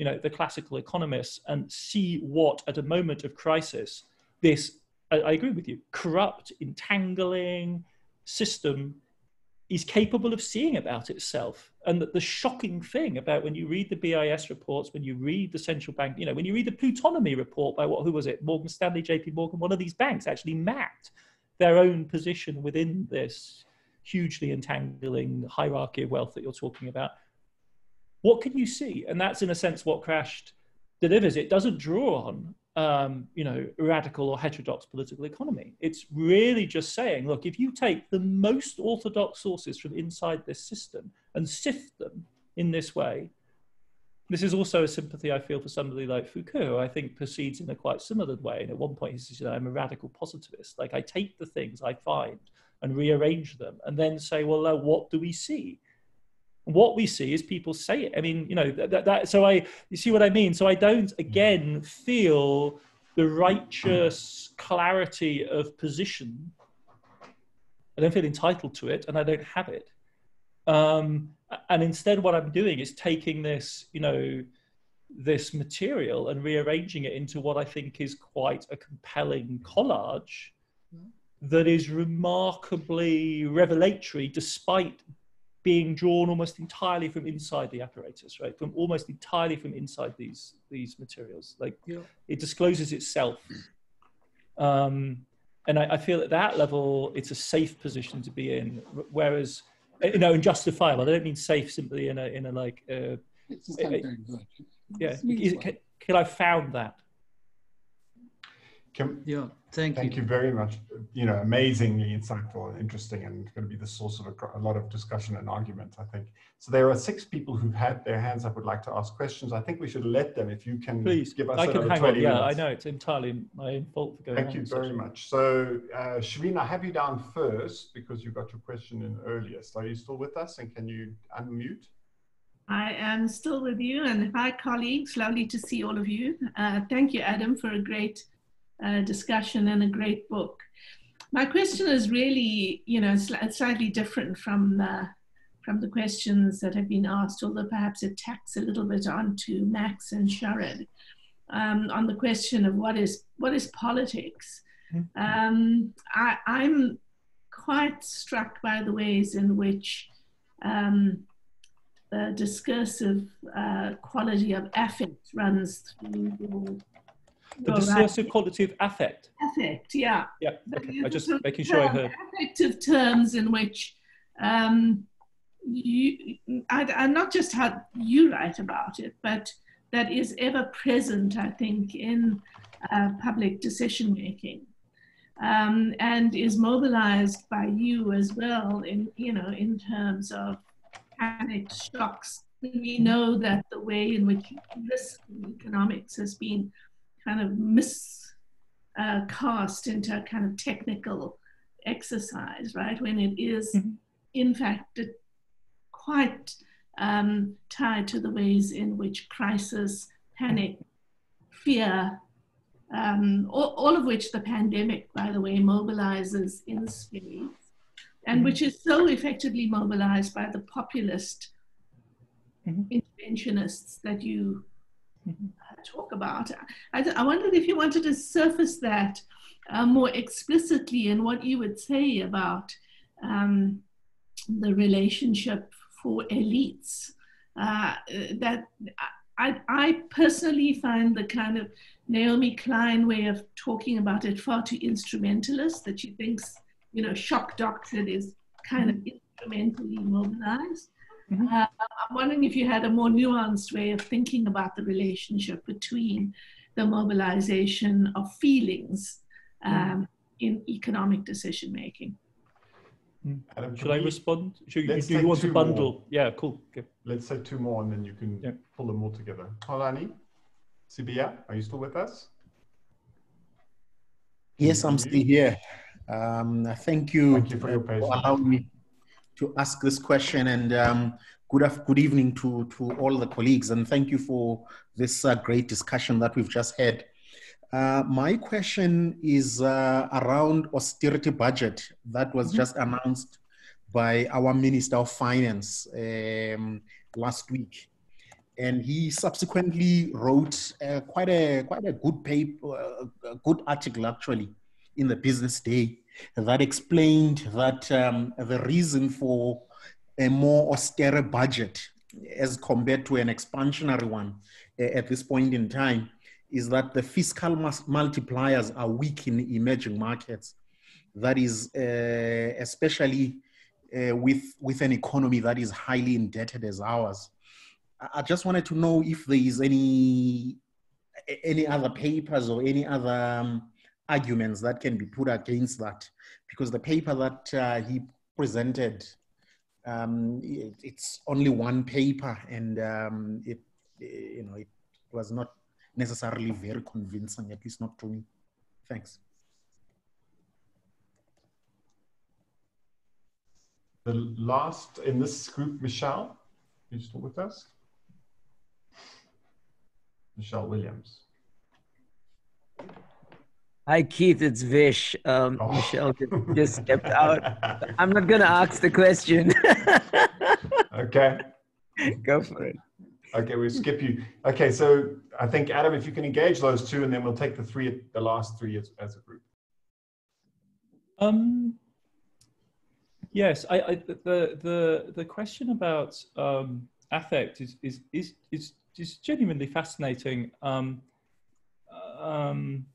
B: you know, the classical economists and see what, at a moment of crisis, this, I, agree with you, corrupt, entangling system is capable of seeing about itself. And that the shocking thing about when you read the BIS reports, when you read the central bank, you know, when you read the plutonomy report by what, who was it? Morgan Stanley, JP Morgan, one of these banks actually mapped their own position within this hugely entangling hierarchy of wealth that you're talking about. What can you see? And that's in a sense what Crashed delivers. It doesn't draw on um, you know, radical or heterodox political economy. It's really just saying, look, if you take the most orthodox sources from inside this system and sift them in this way, this is also a sympathy I feel for somebody like Foucault, who I think proceeds in a quite similar way. And at one point, he says, I'm a radical positivist. Like, I take the things I find and rearrange them and then say, well, uh, what do we see? What we see is people say it. I mean, you know, that, that, so I, you see what I mean? So I don't, again, feel the righteous clarity of position. I don't feel entitled to it and I don't have it. Um, and instead, what I'm doing is taking this, you know, this material and rearranging it into what I think is quite a compelling collage that is remarkably revelatory despite being drawn almost entirely from inside the apparatus, right? From almost entirely from inside these these materials. Like yeah. it discloses itself. Um, and I, I, feel at that level it's a safe position to be in. Whereas, you know, and justifiable. I don't mean safe simply in a in a like. Uh, it's a, a, yeah, is it, can, can I found that?
A: Can,
M: yeah, thank,
A: thank you. you. very much. You know, amazingly insightful and interesting, and going to be the source of a, a, lot of discussion and argument. I think so. There are six people who've had their hands up, would like to ask questions. I think we should let them. If you can,
B: please
A: give us.
B: I
A: can
B: hang on. Yeah, minutes. I know it's entirely my own fault for going.
A: Thank you very much. So, uh, Shireen, I have you down first because you got your question in earliest. Are you still with us, and can you unmute?
N: I am still with you, and hi, colleagues. Lovely to see all of you. Uh, thank you, Adam, for a great uh, discussion and a great book. My question is really, you know, slightly different from the, from the questions that have been asked, although perhaps it tacks a little bit onto Max and Sharad um, on the question of what is what is politics. Mm-hmm. Um, I, I'm quite struck by the ways in which um, the discursive uh, quality of affect runs through
B: the discursive quality of affect.
N: Affect, yeah.
B: Yeah. Okay. I just making sure I heard.
N: Affective terms in which um, you, I, and not just how you write about it, but that is ever present, I think, in uh, public decision making. Um, and is mobilized by you as well in you know in terms of panic shocks we know that the way in which risk in economics has been kind of miscast uh, into a kind of technical exercise right when it is, mm-hmm. in fact quite um, tied to the ways in which crisis panic fear um, all, all, of which the pandemic, by the way, mobilizes in spades, and mm-hmm. which is so effectively mobilized by the populist mm-hmm. interventionists that you mm-hmm. Talk about. I, I, wondered if you wanted to surface that uh, more explicitly and what you would say about um, the relationship for elites. Uh, that I, I personally find the kind of Naomi Klein way of talking about it far too instrumentalist, that she thinks, you know, shock doctrine is kind of instrumentally mobilized. Mm-hmm. Uh, I'm wondering if you had a more nuanced way of thinking about the relationship between the mobilization of feelings um, mm-hmm. in economic decision making.
B: Adam, Should I respond? Should, do you want to bundle? More. Yeah, cool. Okay.
A: Let's say two more and then you can yeah. pull them all together. Holani, Sibia, are you still with us?
O: Yes, I'm still here. Um, thank you, thank you for, your patience. for allowing me to ask this question and um, good, good evening to, to all the colleagues and thank you for this uh, great discussion that we've just had. Uh, my question is uh, around austerity budget that was mm-hmm. just announced by our Minister of Finance um, last week. And he subsequently wrote uh, quite a quite a good paper, a good article actually, in the Business Day that explained that um, the reason for a more austere budget as compared to an expansionary one at this point in time is that the fiscal multipliers are weak in emerging markets. That is, uh, especially uh, with, with an economy that is highly indebted as ours. I just wanted to know if there is any, any other papers or any other um, arguments that can be put against that, because the paper that uh, he presented, um, it, it's only one paper, and um, it, you know, it was not necessarily very convincing, at least not to me. Thanks.
A: The last in this group, Michelle, you still with us? Michelle Williams.
P: Hi, Keith. It's Vish. Um, oh. Michelle just stepped out. (laughs) I'm not going to ask the question. (laughs)
A: okay.
P: Go for it.
A: Okay, we'll skip you. Okay, so I think Adam, if you can engage those two, and then we'll take the three, the last three as, as a group.
B: Um, yes, I, I, the the the question about um, affect is is is is, is genuinely fascinating. Um, um,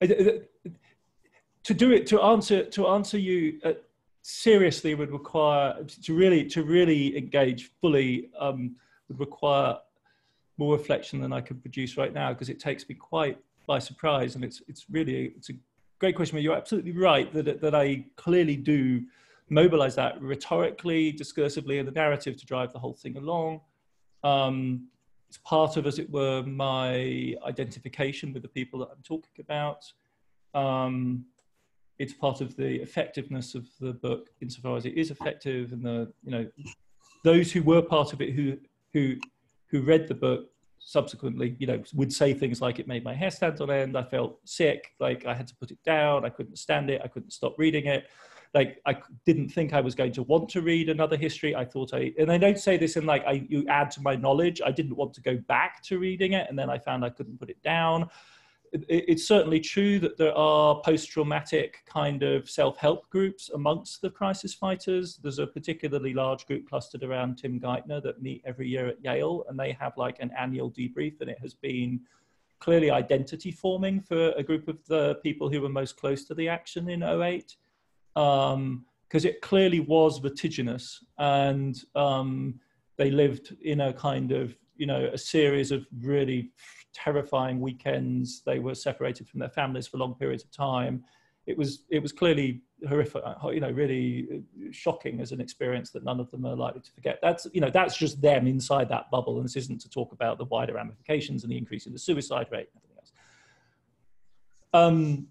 B: to do it to answer to answer you uh, seriously would require to really to really engage fully um, would require more reflection than I could produce right now because it takes me quite by surprise and it's it's really it's a great question. But you're absolutely right that that I clearly do mobilize that rhetorically, discursively, in the narrative to drive the whole thing along. Um, it's part of, as it were, my identification with the people that I'm talking about. Um, it's part of the effectiveness of the book insofar as it is effective and the you know those who were part of it who who who read the book subsequently you know would say things like it made my hair stand on end. I felt sick. Like i had to put it down. I couldn't stand it. I couldn't stop reading it like i didn't think i was going to want to read another history. I thought i and i don't say this in like i you add to my knowledge. I didn't want to go back to reading it and then i found i couldn't put it down. It's certainly true that there are post-traumatic kind of self-help groups amongst the crisis fighters. There's a particularly large group clustered around Tim Geithner that meet every year at Yale, and they have like an annual debrief, and it has been clearly identity forming for a group of the people who were most close to the action in 08 because um, it clearly was vertiginous and um, they lived in a kind of you know a series of really terrifying weekends. They were separated from their families for long periods of time. It was it was clearly horrific uh, you know really uh, shocking as an experience that none of them are likely to forget. That's you know that's just them inside that bubble and this isn't to talk about the wider ramifications and the increase in the suicide rate and everything else. Um,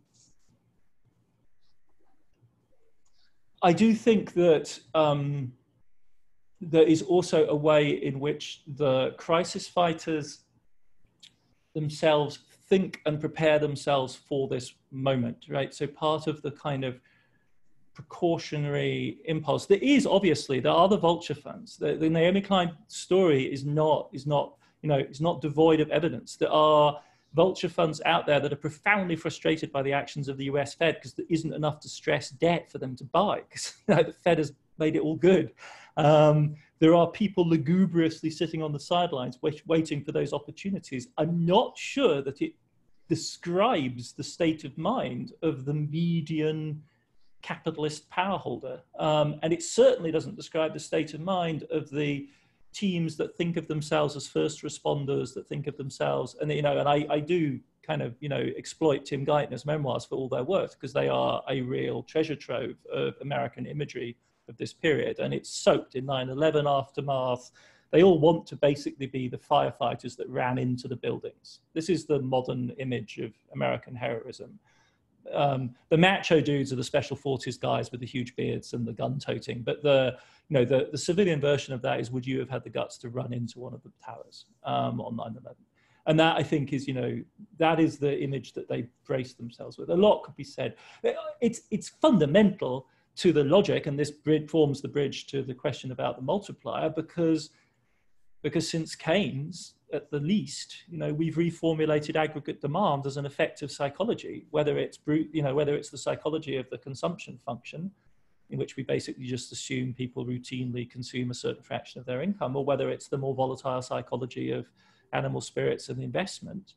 B: i do think that um, there is also a way in which the crisis fighters themselves think and prepare themselves for this moment, right? So part of the kind of precautionary impulse. There is obviously there are the vulture funds. The, the Naomi Klein story is not is not you know is not devoid of evidence. There are vulture funds out there that are profoundly frustrated by the actions of the U.S. Fed because there isn't enough distressed debt for them to buy because you know, the Fed has made it all good. Um, there are people lugubriously sitting on the sidelines wait, waiting for those opportunities. I'm not sure that it describes the state of mind of the median capitalist power holder. Um, and it certainly doesn't describe the state of mind of the teams that think of themselves as first responders, that think of themselves, and you know, and I, I do kind of you know exploit Tim Geithner's memoirs for all their worth because they are a real treasure trove of American imagery of this period, and it's soaked in 9/11 aftermath. They all want to basically be the firefighters that ran into the buildings. This is the modern image of American heroism. Um, the macho dudes are the special forces guys with the huge beards and the gun toting, but the you know the, the civilian version of that is would you have had the guts to run into one of the towers um, on 9/11? And that I think is you know that is the image that they brace themselves with. A lot could be said. It's it's fundamental to the logic, and this bridge forms the bridge to the question about the multiplier, because because since Keynes, at the least, you know, we've reformulated aggregate demand as an effective psychology, whether it's brute, you know, whether it's the psychology of the consumption function, in which we basically just assume people routinely consume a certain fraction of their income, or whether it's the more volatile psychology of animal spirits and investment.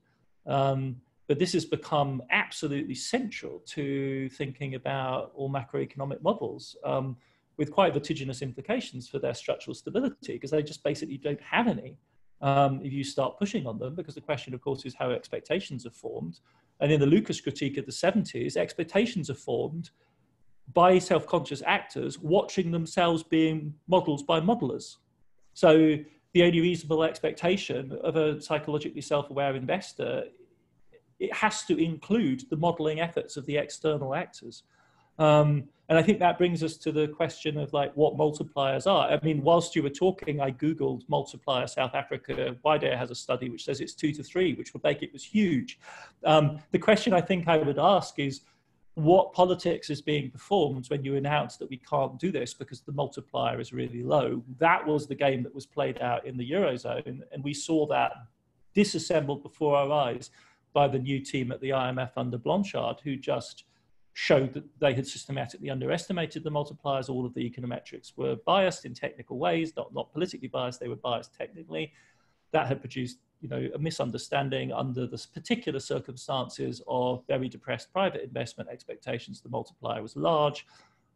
B: Um, but this has become absolutely central to thinking about all macroeconomic models um, with quite vertiginous implications for their structural stability because they just basically don't have any um, if you start pushing on them because the question of course is how expectations are formed and in the lucas critique of the 70s expectations are formed by self-conscious actors watching themselves being models by modelers so the only reasonable expectation of a psychologically self-aware investor it has to include the modeling efforts of the external actors. Um, and I think that brings us to the question of like what multipliers are. I mean, whilst you were talking, I Googled multiplier South Africa. WIDER has a study which says it's two to three, which would make it was huge. Um, the question I think I would ask is what politics is being performed when you announce that we can't do this because the multiplier is really low. That was the game that was played out in the Eurozone. And we saw that disassembled before our eyes by the new team at the IMF under Blanchard, who just showed that they had systematically underestimated the multipliers. All of the econometrics were biased in technical ways, not, not politically biased, they were biased technically. That had produced you know, a misunderstanding under the particular circumstances of very depressed private investment expectations. The multiplier was large.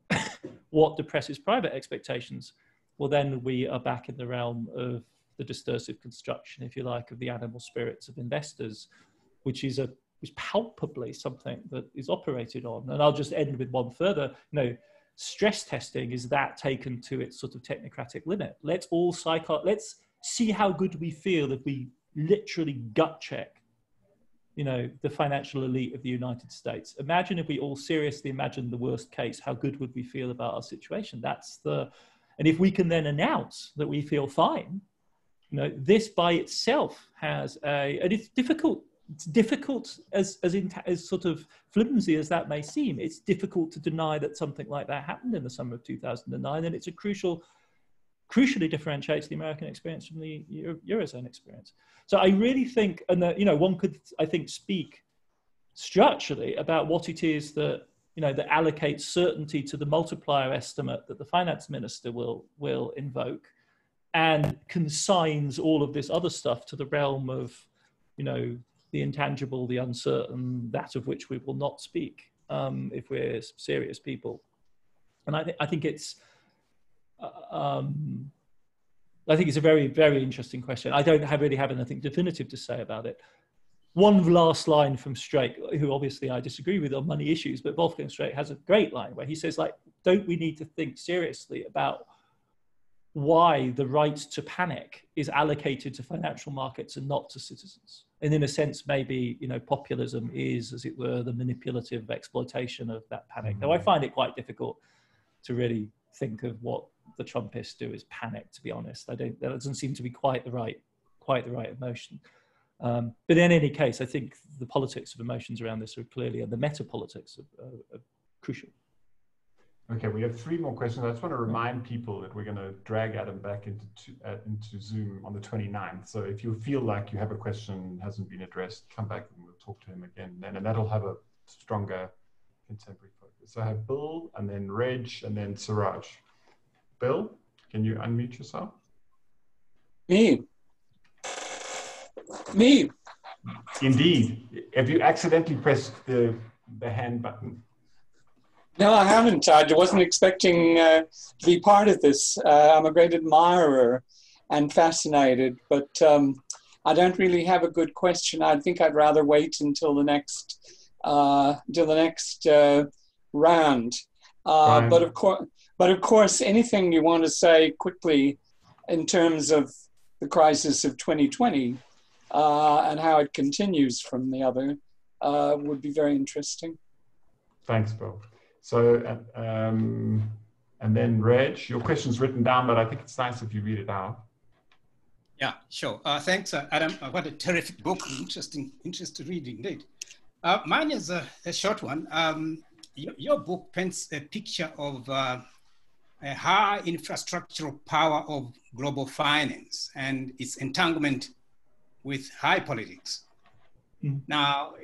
B: (coughs) what depresses private expectations? Well, then we are back in the realm of the discursive construction, if you like, of the animal spirits of investors which is a which palpably something that is operated on. And I'll just end with one further. You know, stress testing is that taken to its sort of technocratic limit. Let's all psycho. Let's see how good we feel if we literally gut check. You know, the financial elite of the United States. Imagine if we all seriously imagine the worst case. How good would we feel about our situation? That's the, and if we can then announce that we feel fine, you know, this by itself has a, and it's difficult it's difficult as as, in, as sort of flimsy as that may seem it's difficult to deny that something like that happened in the summer of 2009 and it's a crucial crucially differentiates the american experience from the Euro, eurozone experience. So i really think and that you know one could i think speak structurally about what it is that you know that allocates certainty to the multiplier estimate that the finance minister will will invoke and consigns all of this other stuff to the realm of you know the intangible the uncertain that of which we will not speak um, if we're serious people and i think i think it's uh, um, I think it's a very, very interesting question. I don't have really have anything definitive to say about it one last line from Streeck, who obviously I disagree with on money issues, but Wolfgang Streeck has a great line where he says, like, don't we need to think seriously about why the right to panic is allocated to financial markets and not to citizens? And in a sense, maybe you know, populism is, as it were, the manipulative exploitation of that panic. Though I mm. find it quite difficult to really think of what the Trumpists do as panic. To be honest, I don't. That doesn't seem to be quite the right, quite the right emotion. Um, but in any case, I think the politics of emotions around this are clearly, and the meta politics are, are, are crucial.
A: Okay, we have three more questions. I just want to remind people that we're going to drag Adam back into uh, into Zoom on the 29th. So if you feel like you have a question hasn't been addressed, come back and we'll talk to him again then, and that'll have a stronger contemporary focus. So I have Bill, and then Reg, and then Siraj. Bill, can you unmute yourself?
Q: Me. Me.
A: Indeed. Have you accidentally pressed the, the hand button?
Q: No, I haven't. I wasn't expecting uh, to be part of this. Uh, I'm a great admirer and fascinated, but um, I don't really have a good question. I think I'd rather wait until the next uh, until the next uh, round. Uh, but of course, but of course, anything you want to say quickly in terms of the crisis of 2020 uh, and how it continues from the other uh, would be very interesting.
A: Thanks, Bill. So, um, and then Reg, your question's written down, but I think it's nice if you read it out.
R: Yeah, sure. Uh, thanks, uh, Adam. Uh, what a terrific book. Interesting, interesting read indeed. Uh, mine is a, a short one. Um, your, your, book paints a picture of uh, a high infrastructural power of global finance and its entanglement with high politics. Mm. Now,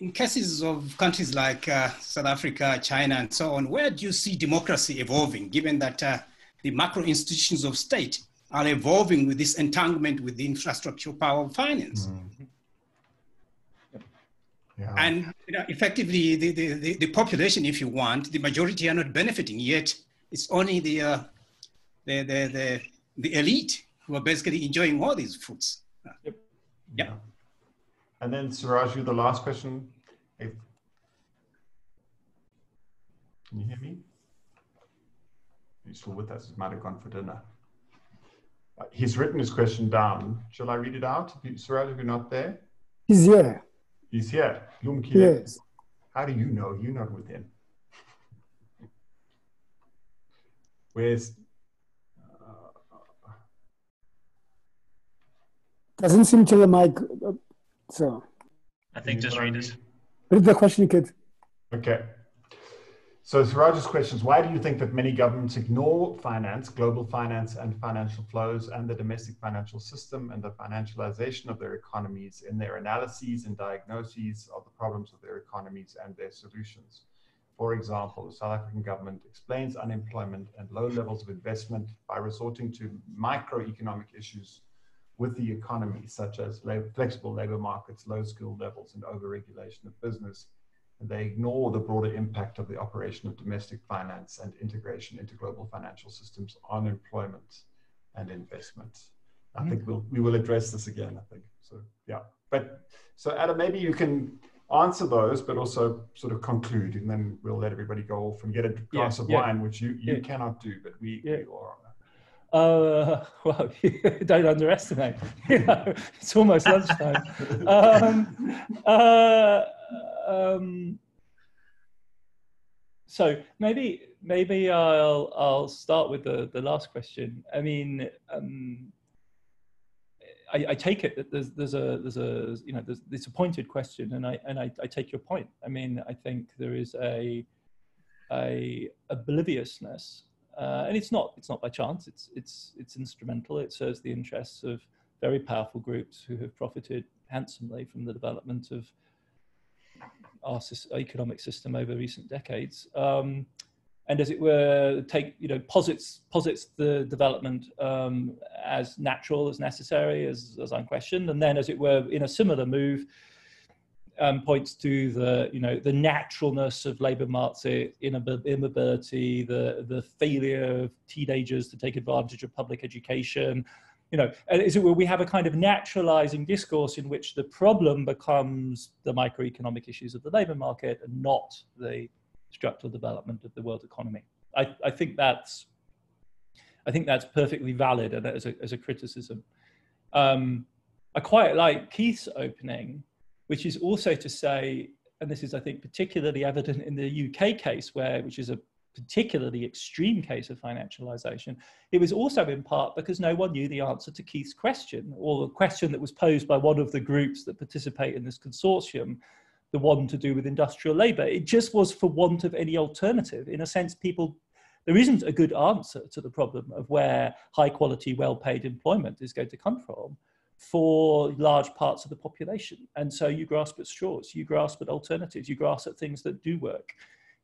R: in cases of countries like uh, South Africa, China, and so on, where do you see democracy evolving, given that uh, the macro institutions of state are evolving with this entanglement with the infrastructure power of finance? Mm. Yeah. And you know, effectively, the, the, the, the, population, if you want, the majority are not benefiting, yet it's only the, uh, the, the, the, the elite who are basically enjoying all these fruits. Yep. Yeah.
A: And then Siraj, you the last question. If, can you hear me? Are you still with us? He might have gone for dinner. Uh, he's written his question down. Shall I read it out? Siraj, if you're not there?
S: He's here.
A: He's here.
S: Yes.
A: How do you know? You're not with him. Where's
S: Doesn't seem to the mic. So.
E: I think just read it.
S: Read the question, kid.
A: Okay. So Siraj's question is, why do you think that many governments ignore finance, global finance and financial flows and the domestic financial system and the financialization of their economies in their analyses and diagnoses of the problems of their economies and their solutions? For example, the South African government explains unemployment and low levels of investment by resorting to microeconomic issues with the economy, such as labor, flexible labor markets, low skill levels, and overregulation of business. And they ignore the broader impact of the operation of domestic finance and integration into global financial systems on employment and investment. I mm-hmm. think we'll, we will address this again, I think. So, yeah. But so, Adam, maybe you can answer those, but also sort of conclude, and then we'll let everybody go off and get a glass yeah, of yeah. wine, which you, you yeah. cannot do, but we, we are
B: uh, (laughs) well, (laughs) don't underestimate. (laughs) You know, it's almost lunchtime. um, uh, um, so maybe maybe I'll I'll start with the the last question. I mean, um, I, I, take it that there's there's a there's a you know there's it's a pointed question, and I and I, I take your point. I mean, I think there is a a obliviousness uh, and it's not it's not by chance. It's it's it's instrumental. It serves the interests of very powerful groups who have profited handsomely from the development of our, economic system over recent decades. Um, and as it were, take you know posits posits the development um, as natural, as necessary, as as unquestioned, and then as it were, in a similar move, um, points to the you know the naturalness of labour market immobility, the the failure of teenagers to take advantage of public education. You know, as it were, we have a kind of naturalizing discourse in which the problem becomes the microeconomic issues of the labour market and not the structural development of the world economy. I, I think that's I think that's perfectly valid and as a, as a criticism. Um, I quite like Keith's opening which is also to say, and this is, I think, particularly evident in the UK case, where which is a particularly extreme case of financialization, it was also in part because no one knew the answer to Keith's question, or the question that was posed by one of the groups that participate in this consortium, the one to do with industrial labor. It just was for want of any alternative. In a sense, people, there isn't a good answer to the problem of where high quality, well paid employment is going to come from for large parts of the population. And so you grasp at straws, you grasp at alternatives, you grasp at things that do work.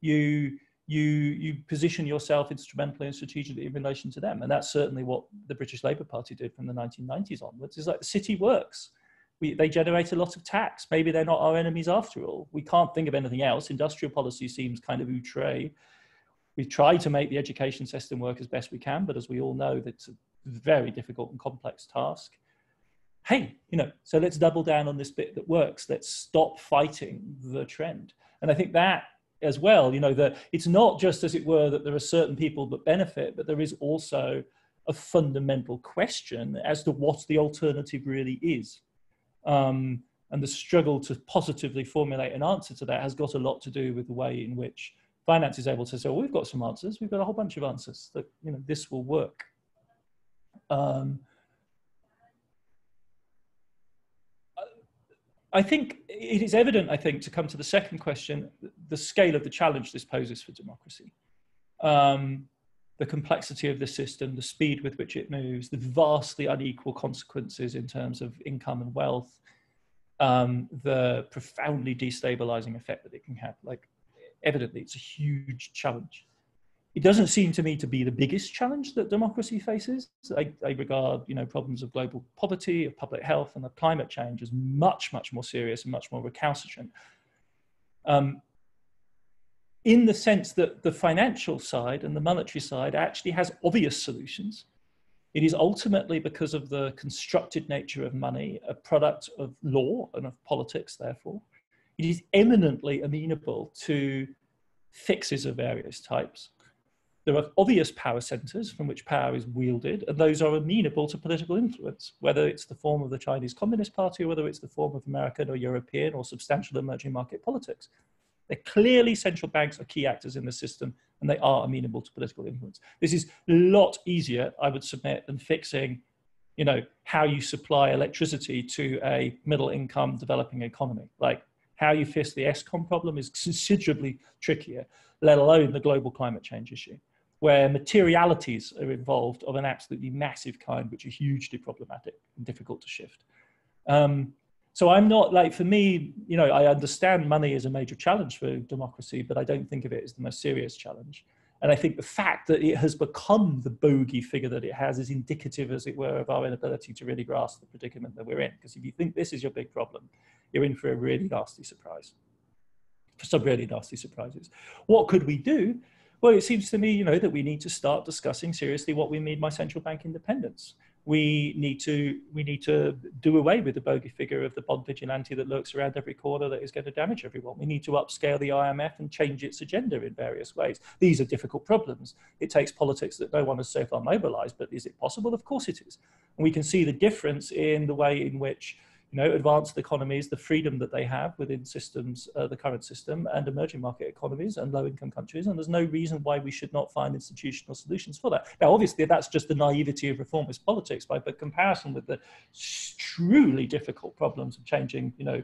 B: You, you, you position yourself instrumentally and strategically in relation to them. And that's certainly what the British Labour Party did from the 1990s onwards. Is like the city works. We, they generate a lot of tax. Maybe they're not our enemies after all. We can't think of anything else. Industrial policy seems kind of outre. We try to make the education system work as best we can, but as we all know, that's a very difficult and complex task hey, you know, so let's double down on this bit that works. Let's stop fighting the trend. And I think that as well, you know, that it's not just as it were that there are certain people that benefit, but there is also a fundamental question as to what the alternative really is. Um, and the struggle to positively formulate an answer to that has got a lot to do with the way in which finance is able to say, well, we've got some answers, we've got a whole bunch of answers that, you know, this will work. Um, I think it is evident, I think, to come to the second question, the scale of the challenge this poses for democracy. Um, the complexity of the system, the speed with which it moves, the vastly unequal consequences in terms of income and wealth, um, the profoundly destabilizing effect that it can have. Like, evidently, it's a huge challenge it doesn't seem to me to be the biggest challenge that democracy faces. I, I, regard, you know, problems of global poverty, of public health, and of climate change as much, much more serious and much more recalcitrant. Um, in the sense that the financial side and the monetary side actually has obvious solutions. It is ultimately because of the constructed nature of money, a product of law and of politics, therefore. It is eminently amenable to fixes of various types there are obvious power centers from which power is wielded, and those are amenable to political influence, whether it's the form of the Chinese Communist Party or whether it's the form of American or European or substantial emerging market politics. They're clearly central banks are key actors in the system, and they are amenable to political influence. This is a lot easier, I would submit, than fixing you know, how you supply electricity to a middle income developing economy. Like how you fix the Eskom problem is considerably trickier, let alone the global climate change issue where materialities are involved of an absolutely massive kind, which are hugely problematic and difficult to shift. Um, so I'm not like, for me, you know, I understand money is a major challenge for democracy, but I don't think of it as the most serious challenge. And I think the fact that it has become the bogey figure that it has is indicative, as it were, of our inability to really grasp the predicament that we're in. Because if you think this is your big problem, you're in for a really nasty surprise, for some really nasty surprises. What could we do? Well, it seems to me, you know, that we need to start discussing seriously what we mean by central bank independence. We need to we need to do away with the bogey figure of the bond vigilante that lurks around every corner that is going to damage everyone. We need to upscale the IMF and change its agenda in various ways. These are difficult problems. It takes politics that no one has so far mobilized, but is it possible? Of course it is. And we can see the difference in the way in which you know, advanced economies, the freedom that they have within systems, uh, the current system, and emerging market economies and low-income countries. And there's no reason why we should not find institutional solutions for that. Now, obviously, that's just the naivety of reformist politics, by comparison with the truly difficult problems of changing, you know,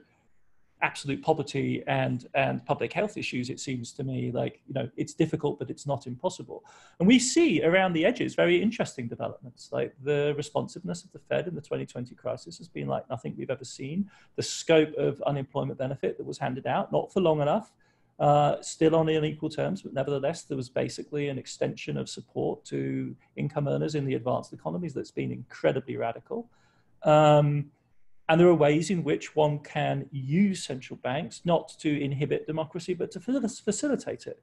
B: absolute poverty and and public health issues it seems to me like you know it's difficult but it's not impossible and we see around the edges very interesting developments like the responsiveness of the fed in the 2020 crisis has been like nothing we've ever seen the scope of unemployment benefit that was handed out not for long enough uh, still on unequal terms, but nevertheless, there was basically an extension of support to income earners in the advanced economies that's been incredibly radical. Um, and there are ways in which one can use central banks not to inhibit democracy, but to facilitate it,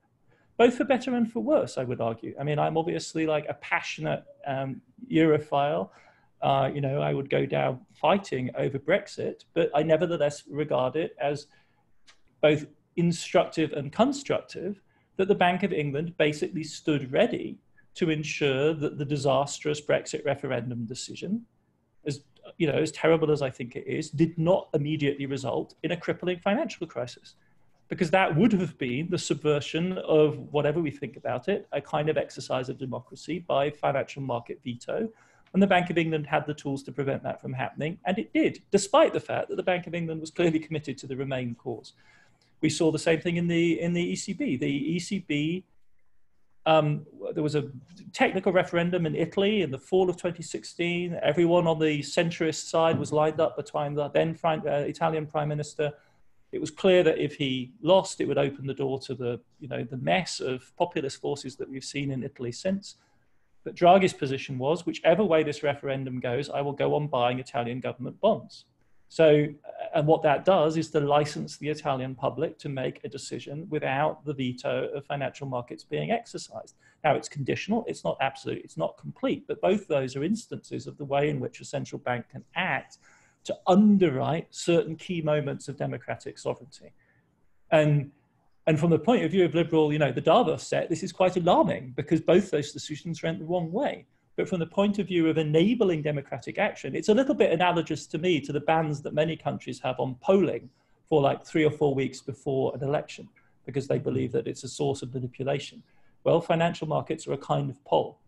B: both for better and for worse, I would argue. I mean, I'm obviously like a passionate um, Europhile. Uh, you know, I would go down fighting over Brexit, but I nevertheless regard it as both instructive and constructive that the Bank of England basically stood ready to ensure that the disastrous Brexit referendum decision as you know, as terrible as I think it is, did not immediately result in a crippling financial crisis. Because that would have been the subversion of whatever we think about it, a kind of exercise of democracy by financial market veto. And the Bank of England had the tools to prevent that from happening, and it did, despite the fact that the Bank of England was clearly committed to the Remain cause. We saw the same thing in the in the ECB. The ECB um, there was a technical referendum in Italy in the fall of 2016. Everyone on the centrist side was lined up between the then uh, Italian prime minister. It was clear that if he lost, it would open the door to the, you know, the mess of populist forces that we've seen in Italy since. But Draghi's position was, whichever way this referendum goes, I will go on buying Italian government bonds. So, uh, and what that does is to license the Italian public to make a decision without the veto of financial markets being exercised. Now, it's conditional, it's not absolute, it's not complete, but both those are instances of the way in which a central bank can act to underwrite certain key moments of democratic sovereignty. And, and from the point of view of liberal, you know, the Davos set, this is quite alarming because both those decisions went the wrong way. But from the point of view of enabling democratic action, it's a little bit analogous to me to the bans that many countries have on polling for like three or four weeks before an election because they believe that it's a source of manipulation. Well, financial markets are a kind of poll.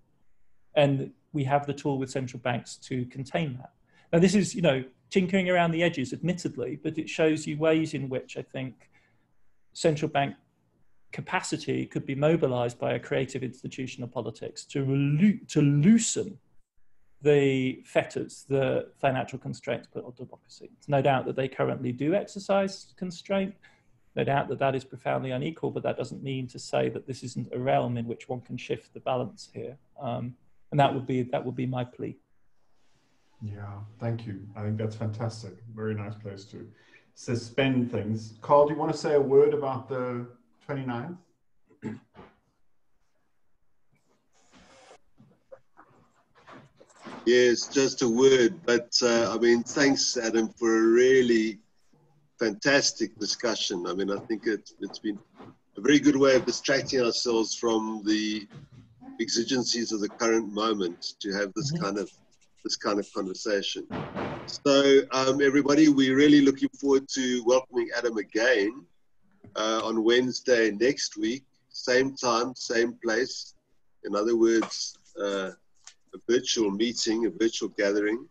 B: And we have the tool with central banks to contain that. Now, this is, you know, tinkering around the edges, admittedly, but it shows you ways in which I think central bank capacity could be mobilized by a creative institutional politics to, to loosen the fetters, the financial constraints put on democracy. It's no doubt that they currently do exercise constraint. No doubt that that is profoundly unequal, but that doesn't mean to say that this isn't a realm in which one can shift the balance here. Um, and that would be that would be my plea.
A: Yeah, thank you. I think that's fantastic. Very nice place to suspend things. Carl, do you want to say a word about the 29th?
F: Yes, just a word, but uh, I mean, thanks, Adam, for a really fantastic discussion. I mean, I think it, it's been a very good way of distracting ourselves from the exigencies of the current moment to have this mm-hmm. kind of this kind of conversation. So, um, everybody, we're really looking forward to welcoming Adam again uh, on Wednesday next week, same time, same place. In other words, uh, a virtual meeting, a virtual gathering.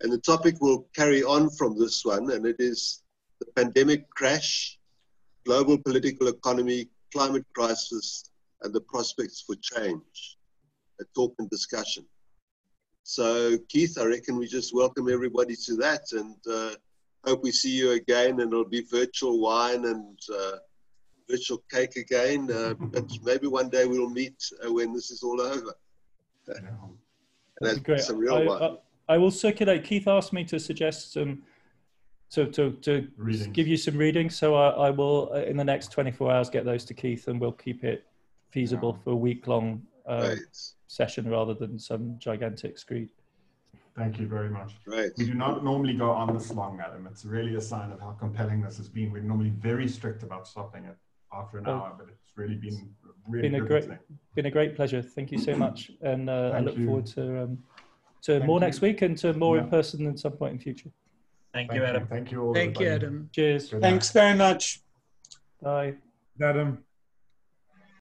F: And the topic will carry on from this one, and it is the pandemic crash, global political economy, climate crisis, and the prospects for change. A talk and discussion. So, Keith, I reckon we just welcome everybody to that and uh, hope we see you again, and it'll be virtual wine and uh, virtual cake again. Uh, but maybe one day we'll meet uh, when this is all over.
B: That's great. Some real I, wine. I, I, will circulate. Keith asked me to suggest some. To, to, to give you some readings. So I, I will, uh, in the next 24 hours, get those to Keith and we'll keep it feasible yeah. for a week long uh, right. session rather than some gigantic screed.
A: Thank you very much.
F: Right.
A: We do not normally go on this long, Adam. It's really a sign of how compelling this has been. We're normally very strict about stopping it after an oh. hour, but it's really been really
B: been a great thing. been a great pleasure. Thank you so much, and uh, I look you. forward to um, to Thank more you. next week and to more yeah. in person at some point in future.
E: Thank, Thank you, Adam.
A: You. Thank you all.
M: Thank you, Adam.
B: Cheers.
Q: Thanks very much.
B: Bye.
A: Adam.